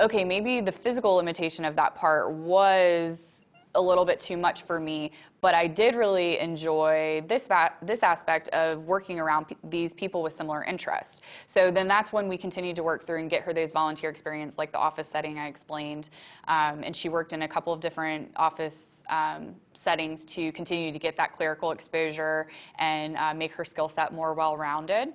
okay, maybe the physical limitation of that part was a little bit too much for me, but I did really enjoy this, this aspect of working around these people with similar interests. So then that's when we continued to work through and get her those volunteer experience, like the office setting I explained. Um, and she worked in a couple of different office um, settings to continue to get that clerical exposure and uh, make her skill set more well-rounded.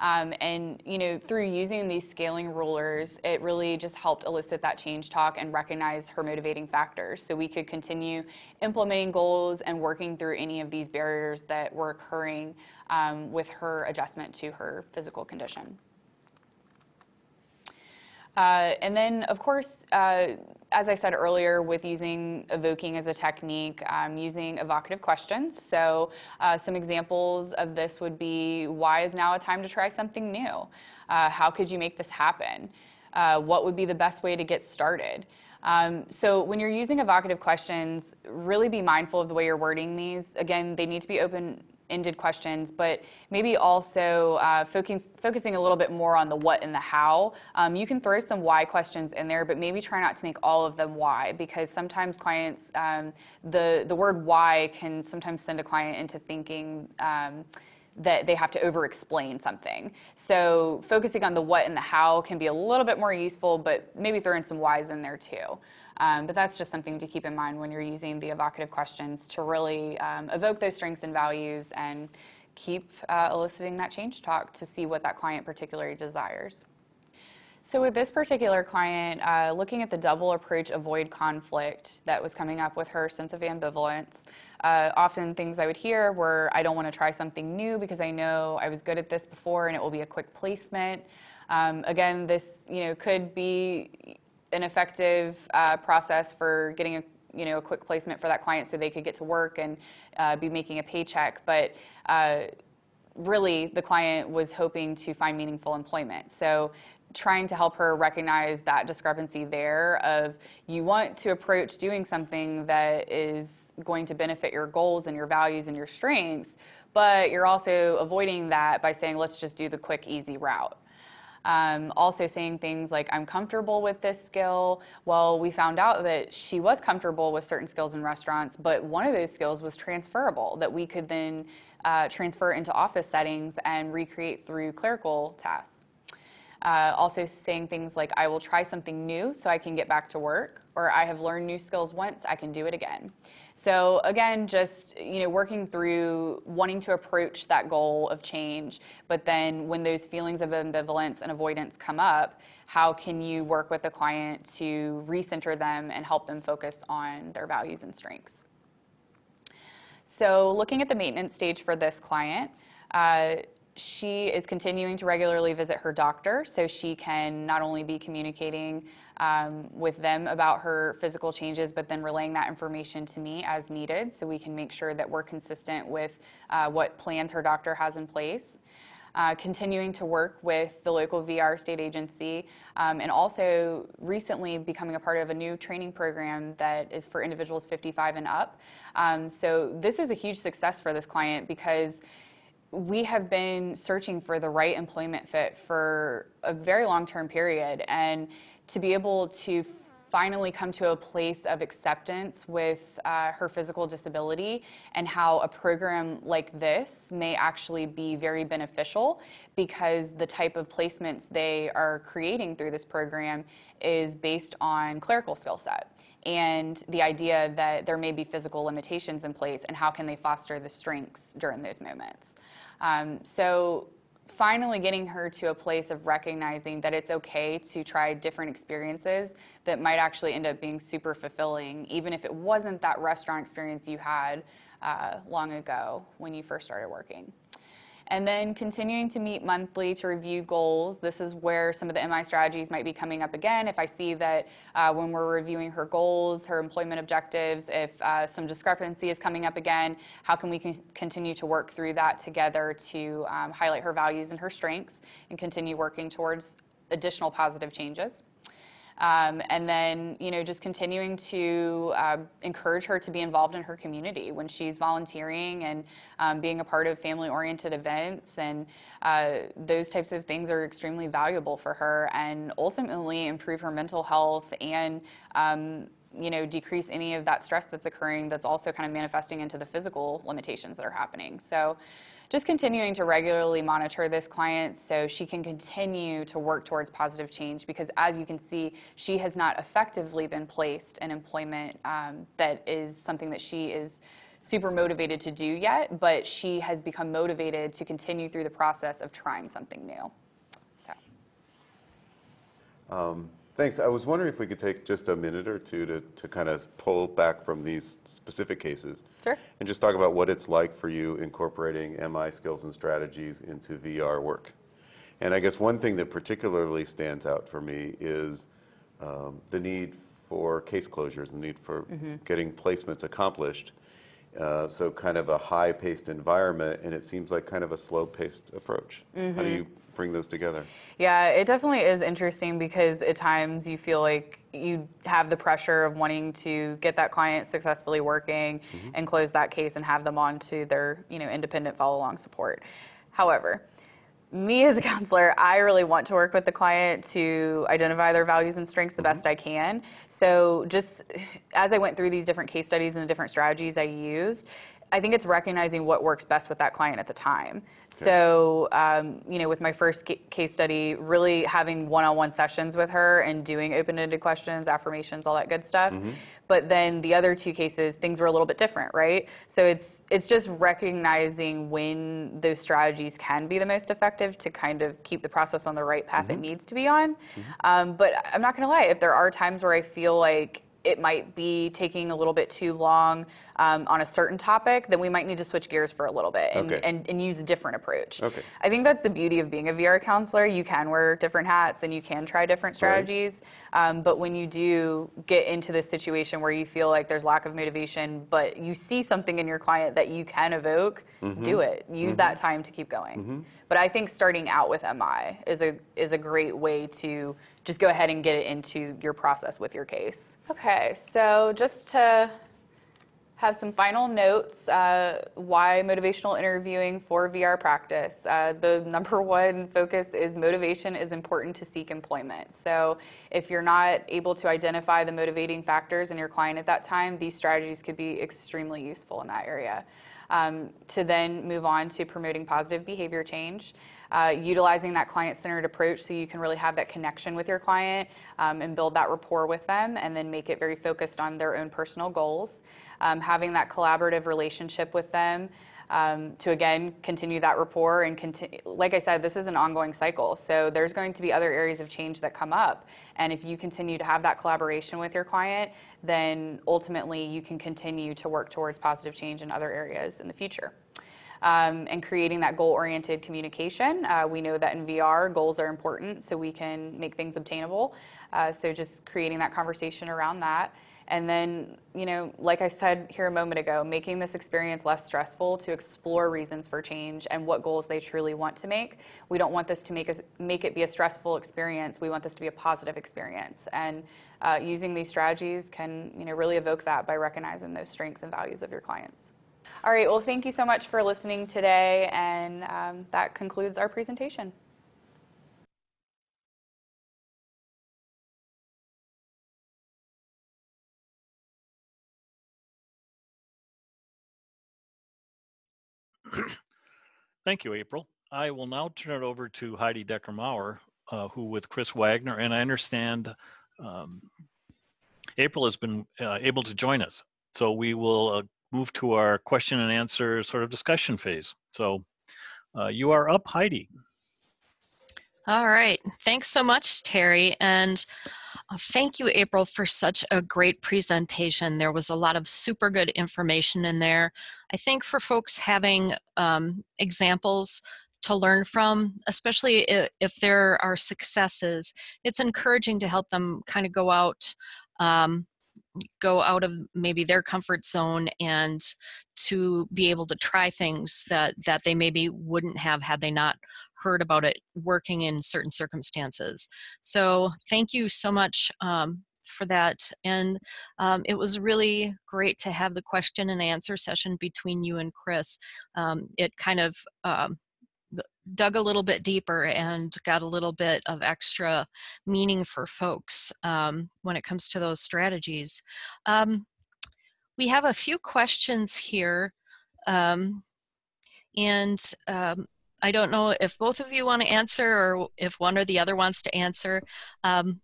Um, and you know, through using these scaling rulers, it really just helped elicit that change talk and recognize her motivating factors, so we could continue implementing goals and working through any of these barriers that were occurring um, with her adjustment to her physical condition. Uh, and then, of course, uh, as I said earlier, with using evoking as a technique, um, using evocative questions. So, uh, some examples of this would be why is now a time to try something new? Uh, how could you make this happen? Uh, what would be the best way to get started? Um, so when you're using evocative questions, really be mindful of the way you're wording these. Again, they need to be open ended questions, but maybe also uh, focusing, focusing a little bit more on the what and the how. Um, you can throw some why questions in there, but maybe try not to make all of them why, because sometimes clients, um, the, the word why can sometimes send a client into thinking um, that they have to over explain something. So focusing on the what and the how can be a little bit more useful, but maybe throw in some whys in there too. Um, but that's just something to keep in mind when you're using the evocative questions to really um, evoke those strengths and values and keep uh, eliciting that change talk to see what that client particularly desires. So with this particular client, uh, looking at the double approach avoid conflict that was coming up with her sense of ambivalence, uh, often things I would hear were, I don't want to try something new because I know I was good at this before and it will be a quick placement. Um, again, this you know could be an effective uh, process for getting a you know a quick placement for that client so they could get to work and uh, be making a paycheck but uh, really the client was hoping to find meaningful employment so trying to help her recognize that discrepancy there of you want to approach doing something that is going to benefit your goals and your values and your strengths but you're also avoiding that by saying let's just do the quick easy route um, also saying things like, I'm comfortable with this skill. Well, we found out that she was comfortable with certain skills in restaurants, but one of those skills was transferable that we could then uh, transfer into office settings and recreate through clerical tasks. Uh, also saying things like, I will try something new so I can get back to work, or I have learned new skills once, I can do it again. So again, just you know, working through wanting to approach that goal of change, but then when those feelings of ambivalence and avoidance come up, how can you work with the client to recenter them and help them focus on their values and strengths? So looking at the maintenance stage for this client, uh, she is continuing to regularly visit her doctor so she can not only be communicating um, with them about her physical changes, but then relaying that information to me as needed so we can make sure that we're consistent with uh, what plans her doctor has in place. Uh, continuing to work with the local VR state agency, um, and also recently becoming a part of a new training program that is for individuals 55 and up. Um, so this is a huge success for this client because we have been searching for the right employment fit for a very long term period. And to be able to finally come to a place of acceptance with uh, her physical disability and how a program like this may actually be very beneficial because the type of placements they are creating through this program is based on clerical skill set and the idea that there may be physical limitations in place and how can they foster the strengths during those moments. Um, so finally getting her to a place of recognizing that it's okay to try different experiences that might actually end up being super fulfilling, even if it wasn't that restaurant experience you had uh, long ago when you first started working. And then continuing to meet monthly to review goals. This is where some of the MI strategies might be coming up again. If I see that uh, when we're reviewing her goals, her employment objectives, if uh, some discrepancy is coming up again, how can we con continue to work through that together to um, highlight her values and her strengths and continue working towards additional positive changes. Um, and then, you know, just continuing to uh, encourage her to be involved in her community when she's volunteering and um, being a part of family-oriented events, and uh, those types of things are extremely valuable for her, and ultimately improve her mental health and um, you know, decrease any of that stress that's occurring that's also kind of manifesting into the physical limitations that are happening. So just continuing to regularly monitor this client so she can continue to work towards positive change because as you can see, she has not effectively been placed in employment um, that is something that she is super motivated to do yet, but she has become motivated to continue through the process of trying something new. So. Um, thanks. I was wondering if we could take just a minute or two to, to kind of pull back from these specific cases Sure. and just talk about what it's like for you incorporating MI skills and strategies into VR work. And I guess one thing that particularly stands out for me is um, the need for case closures, the need for getting placements accomplished. Uh, so kind of a high-paced environment, and it seems like kind of a slow-paced approach. How do you bring those together? Yeah, it definitely is interesting because at times you feel like you have the pressure of wanting to get that client successfully working mm-hmm. and close that case and have them on to their, you know, independent follow-along support. However, me as a counselor, I really want to work with the client to identify their values and strengths the mm-hmm. best I can. So just as I went through these different case studies and the different strategies I used, I think it's recognizing what works best with that client at the time. So, um, you know, with my first ca- case study, really having one-on-one sessions with her and doing open-ended questions, affirmations, all that good stuff. But then the other two cases, things were a little bit different, right? So it's it's just recognizing when those strategies can be the most effective to kind of keep the process on the right path it needs to be on. Um, but I'm not going to lie, if there are times where I feel like it might be taking a little bit too long um, on a certain topic, then we might need to switch gears for a little bit and, Okay. and, and use a different approach. Okay. I think that's the beauty of being a VR counselor. You can wear different hats and you can try different strategies. Um, but when you do get into this situation where you feel like there's lack of motivation, but you see something in your client that you can evoke, do it. Use that time to keep going. But I think starting out with MI is a is a great way to just go ahead and get it into your process with your case. Okay, so just to have some final notes uh, why motivational interviewing for VR practice. Uh, the number one focus is motivation is important to seek employment. So, if you're not able to identify the motivating factors in your client at that time, these strategies could be extremely useful in that area. Um, to then move on to promoting positive behavior change. Uh, utilizing that client-centered approach so you can really have that connection with your client um, and build that rapport with them and then make it very focused on their own personal goals. Um, having that collaborative relationship with them um, to again continue that rapport and continue like i said this is an ongoing cycle so there's going to be other areas of change that come up. And if you continue to have that collaboration with your client then ultimately you can continue to work towards positive change in other areas in the future um, and creating that goal oriented communication. Uh, we know that in VR, goals are important so we can make things obtainable. Uh, so just creating that conversation around that. And then, you know, like I said here a moment ago, making this experience less stressful to explore reasons for change and what goals they truly want to make. We don't want this to make, us, make it be a stressful experience. We want this to be a positive experience. And uh, using these strategies can, you know, really evoke that by recognizing those strengths and values of your clients. All right, well, thank you so much for listening today, and um, that concludes our presentation. Thank you, April. I will now turn it over to Heidi Decker-Maurer, uh, who with Chris Wagner, and I understand um, April has been uh, able to join us. So we will uh, move to our question and answer sort of discussion phase. So uh, you are up, Heidi. All right. Thanks so much, Terry. And uh, thank you, April, for such a great presentation. There was a lot of super good information in there. I think for folks having um, examples to learn from, especially if, if there are successes, it's encouraging to help them kind of go out. Um, go out of maybe their comfort zone and to be able to try things that that they maybe wouldn't have had they not heard about it working in certain circumstances. So thank you so much um, for that and um, it was really great to have the question and answer session between you and chris. Um, it kind of um, dug a little bit deeper and got a little bit of extra meaning for folks um, when it comes to those strategies. Um, we have a few questions here. Um, and um, I don't know if both of you want to answer or if one or the other wants to answer. Um,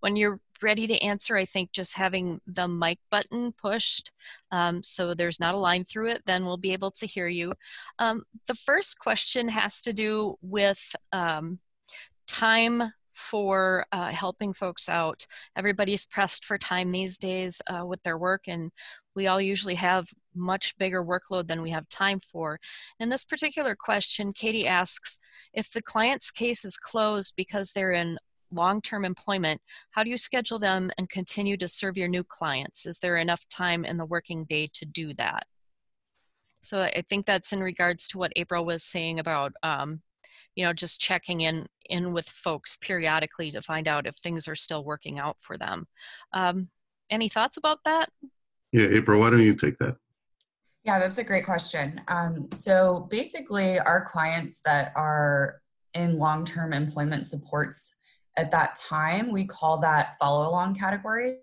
when you're ready to answer, I think just having the mic button pushed um, so there's not a line through it, then we'll be able to hear you. Um, the first question has to do with um, time for uh, helping folks out. Everybody's pressed for time these days uh, with their work, and we all usually have much bigger workload than we have time for. In this particular question, Katie asks if the client's case is closed because they're in long term employment, how do you schedule them and continue to serve your new clients? Is there enough time in the working day to do that? So I think that's in regards to what April was saying about, um, you know, just checking in in with folks periodically to find out if things are still working out for them. Um, any thoughts about that? Yeah, April, why don't you take that? Yeah, that's a great question. Um, so basically, our clients that are in long term employment supports at that time, we call that follow along category.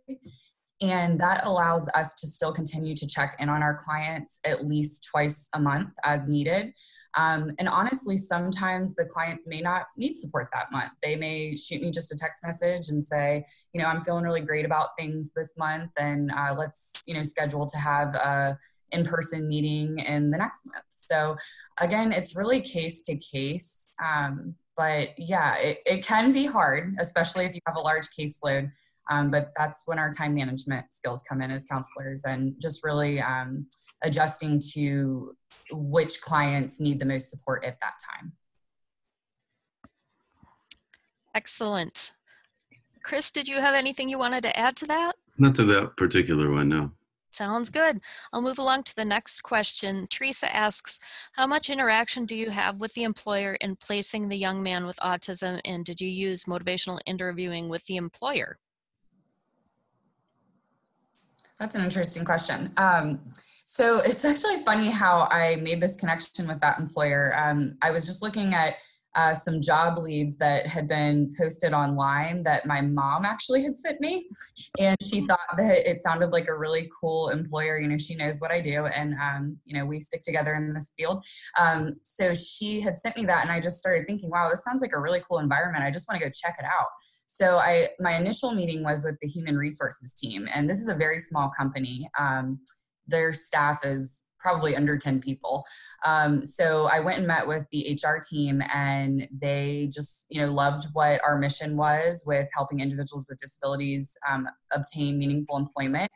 And that allows us to still continue to check in on our clients at least twice a month as needed. Um, and honestly, sometimes the clients may not need support that month. They may shoot me just a text message and say, you know, I'm feeling really great about things this month, and uh, let's, you know, schedule to have a in-person meeting in the next month. So again, it's really case to case. Um, but yeah, it, it can be hard, especially if you have a large caseload. Um, but that's when our time management skills come in as counselors and just really um, adjusting to which clients need the most support at that time. Excellent. Chris, did you have anything you wanted to add to that? Not to that particular one, no. Sounds good. I'll move along to the next question. Teresa asks, how much interaction do you have with the employer in placing the young man with autism and did you use motivational interviewing with the employer? That's an interesting question. Um, so it's actually funny how I made this connection with that employer. Um, I was just looking at uh, some job leads that had been posted online that my mom actually had sent me. And she thought that it sounded like a really cool employer. You know, she knows what I do, and, um, you know, we stick together in this field. Um, so she had sent me that, and I just started thinking, wow, this sounds like a really cool environment. I just want to go check it out. So I, my initial meeting was with the human resources team, and this is a very small company. Um, their staff is probably under 10 people. Um, so I went and met with the HR team and they just, you know, loved what our mission was with helping individuals with disabilities um, obtain meaningful employment.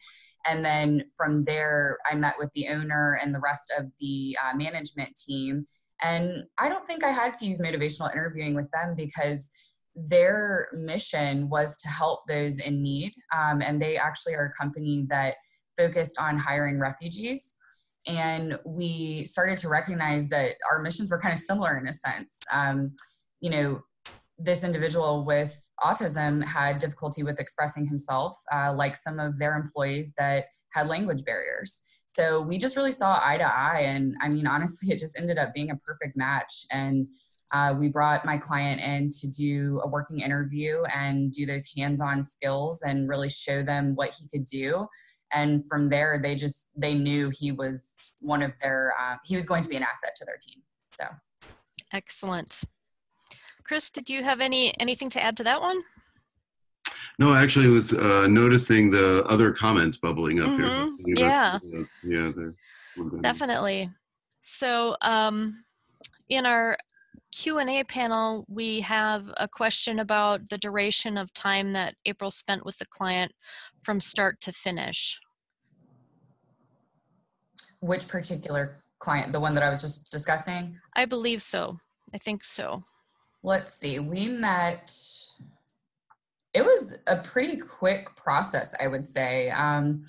And then from there, I met with the owner and the rest of the uh, management team. And I don't think I had to use motivational interviewing with them because their mission was to help those in need. Um, and they actually are a company that focused on hiring refugees and we started to recognize that our missions were kind of similar in a sense. Um, you know, this individual with autism had difficulty with expressing himself, uh, like some of their employees that had language barriers. So we just really saw eye to eye, and I mean, honestly, it just ended up being a perfect match. And uh, we brought my client in to do a working interview and do those hands-on skills and really show them what he could do and from there they just they knew he was one of their uh, he was going to be an asset to their team so. Excellent. Chris did you have any anything to add to that one? No I actually was uh, noticing the other comments bubbling up mm-hmm. here yeah. yeah definitely. So um, in our Q&A panel, we have a question about the duration of time that April spent with the client from start to finish. Which particular client? The one that I was just discussing? I believe so. I think so. Let's see. We met, it was a pretty quick process, I would say. Um,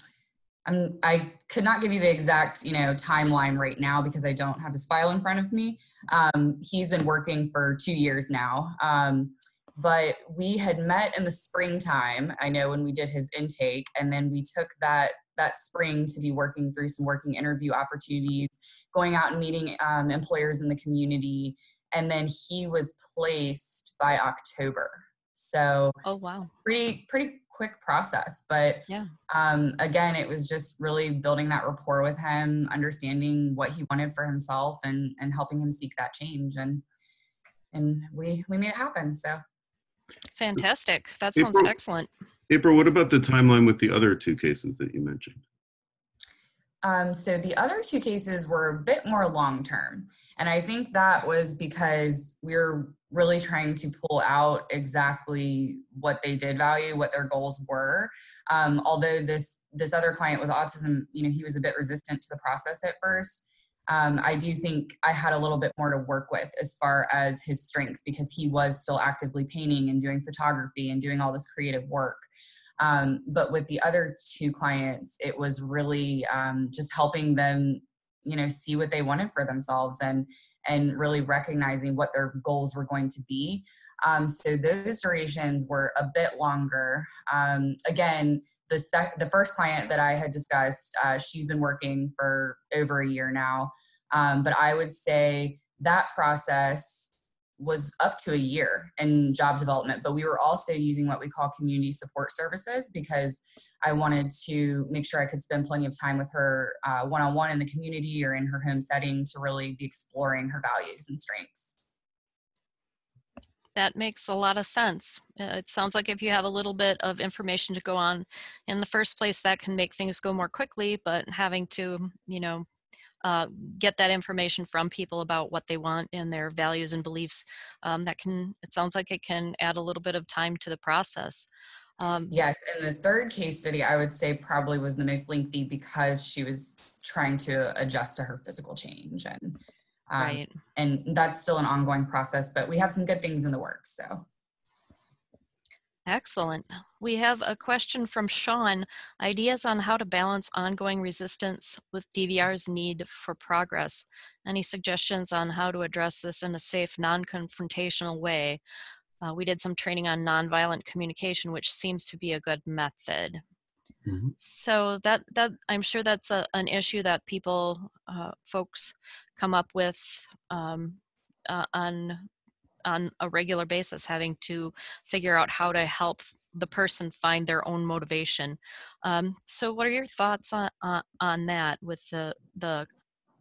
I'm, I could not give you the exact, you know, timeline right now because I don't have his file in front of me. Um, he's been working for two years now. Um, but we had met in the springtime, I know when we did his intake, and then we took that that spring to be working through some working interview opportunities, going out and meeting um, employers in the community, and then he was placed by October. So Oh, wow. pretty pretty quick process, but Yeah. um, again, it was just really building that rapport with him, understanding what he wanted for himself, and and helping him seek that change, and and we we made it happen. So Fantastic. That sounds April- excellent. April, what about the timeline with the other two cases that you mentioned? Um, so the other two cases were a bit more long term. And I think that was because we are really trying to pull out exactly what they did value, what their goals were. Um, although this this other client with autism, you know, he was a bit resistant to the process at first. Um, I do think I had a little bit more to work with as far as his strengths because he was still actively painting and doing photography and doing all this creative work. Um, but with the other two clients, it was really um, just helping them, you know, see what they wanted for themselves and and really recognizing what their goals were going to be. Um, so those durations were a bit longer. Um, again, the sec- the first client that I had discussed, uh, she's been working for over a year now. Um, but I would say that process was up to a year in job development, but we were also using what we call community support services because I wanted to make sure I could spend plenty of time with her one on one in the community or in her home setting to really be exploring her values and strengths. That makes a lot of sense. Uh, It sounds like if you have a little bit of information to go on in the first place, that can make things go more quickly, but having to, you know, uh, get that information from people about what they want and their values and beliefs, um, that can, it sounds like it can add a little bit of time to the process. Um, Yes, and the third case study I would say probably was the most lengthy because she was trying to adjust to her physical change and um, Right. and that's still an ongoing process, but we have some good things in the works. So Excellent. We have a question from Sean. Ideas on how to balance ongoing resistance with DVR's need for progress. Any suggestions on how to address this in a safe, non-confrontational way? Uh, we did some training on nonviolent communication, which seems to be a good method. Mhm. So that that I'm sure that's a, an issue that people, uh, folks, come up with um, uh, on on a regular basis, having to figure out how to help the person find their own motivation. Um, so, what are your thoughts on on, on that with the the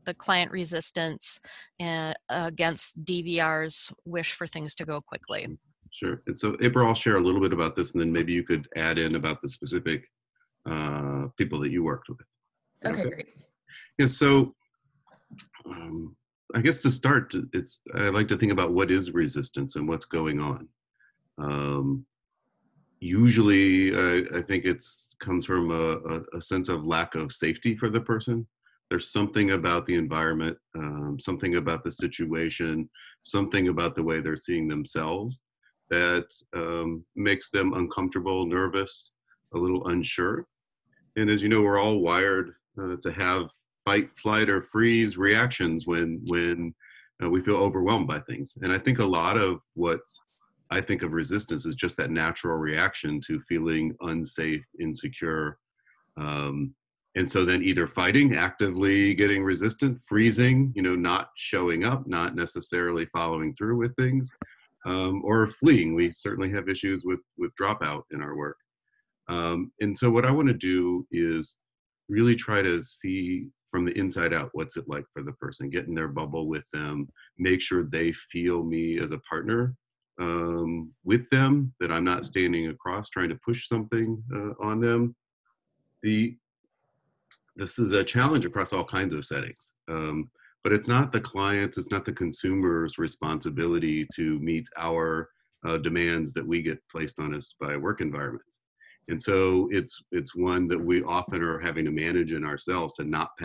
the client resistance uh, against DVR's wish for things to go quickly? Sure. And so, April, I'll share a little bit about this, and then maybe you could add in about the specific uh, people that you worked with. okay, great. Yeah. So, um, I guess to start, it's I like to think about what is resistance and what's going on. Um, usually, I, I think it's comes from a, a, a sense of lack of safety for the person. There's something about the environment, um, something about the situation, something about the way they're seeing themselves that um, makes them uncomfortable, nervous, a little unsure. And as you know, we're all wired uh, to have fight, flight, or freeze reactions when when uh, we feel overwhelmed by things. And I think a lot of what I think of resistance is just that natural reaction to feeling unsafe, insecure. Um, and so then either fighting, actively getting resistant, freezing, you know, not showing up, not necessarily following through with things, um, or fleeing. We certainly have issues with with dropout in our work. Um, and so what I want to do is really try to see from the inside out what's it like for the person get in their bubble with them make sure they feel me as a partner um, with them that i'm not standing across trying to push something uh, on them. The this is a challenge across all kinds of settings um, but it's not the client's it's not the consumer's responsibility to meet our uh, demands that we get placed on us by work environments and so it's it's one that we often are having to manage in ourselves to not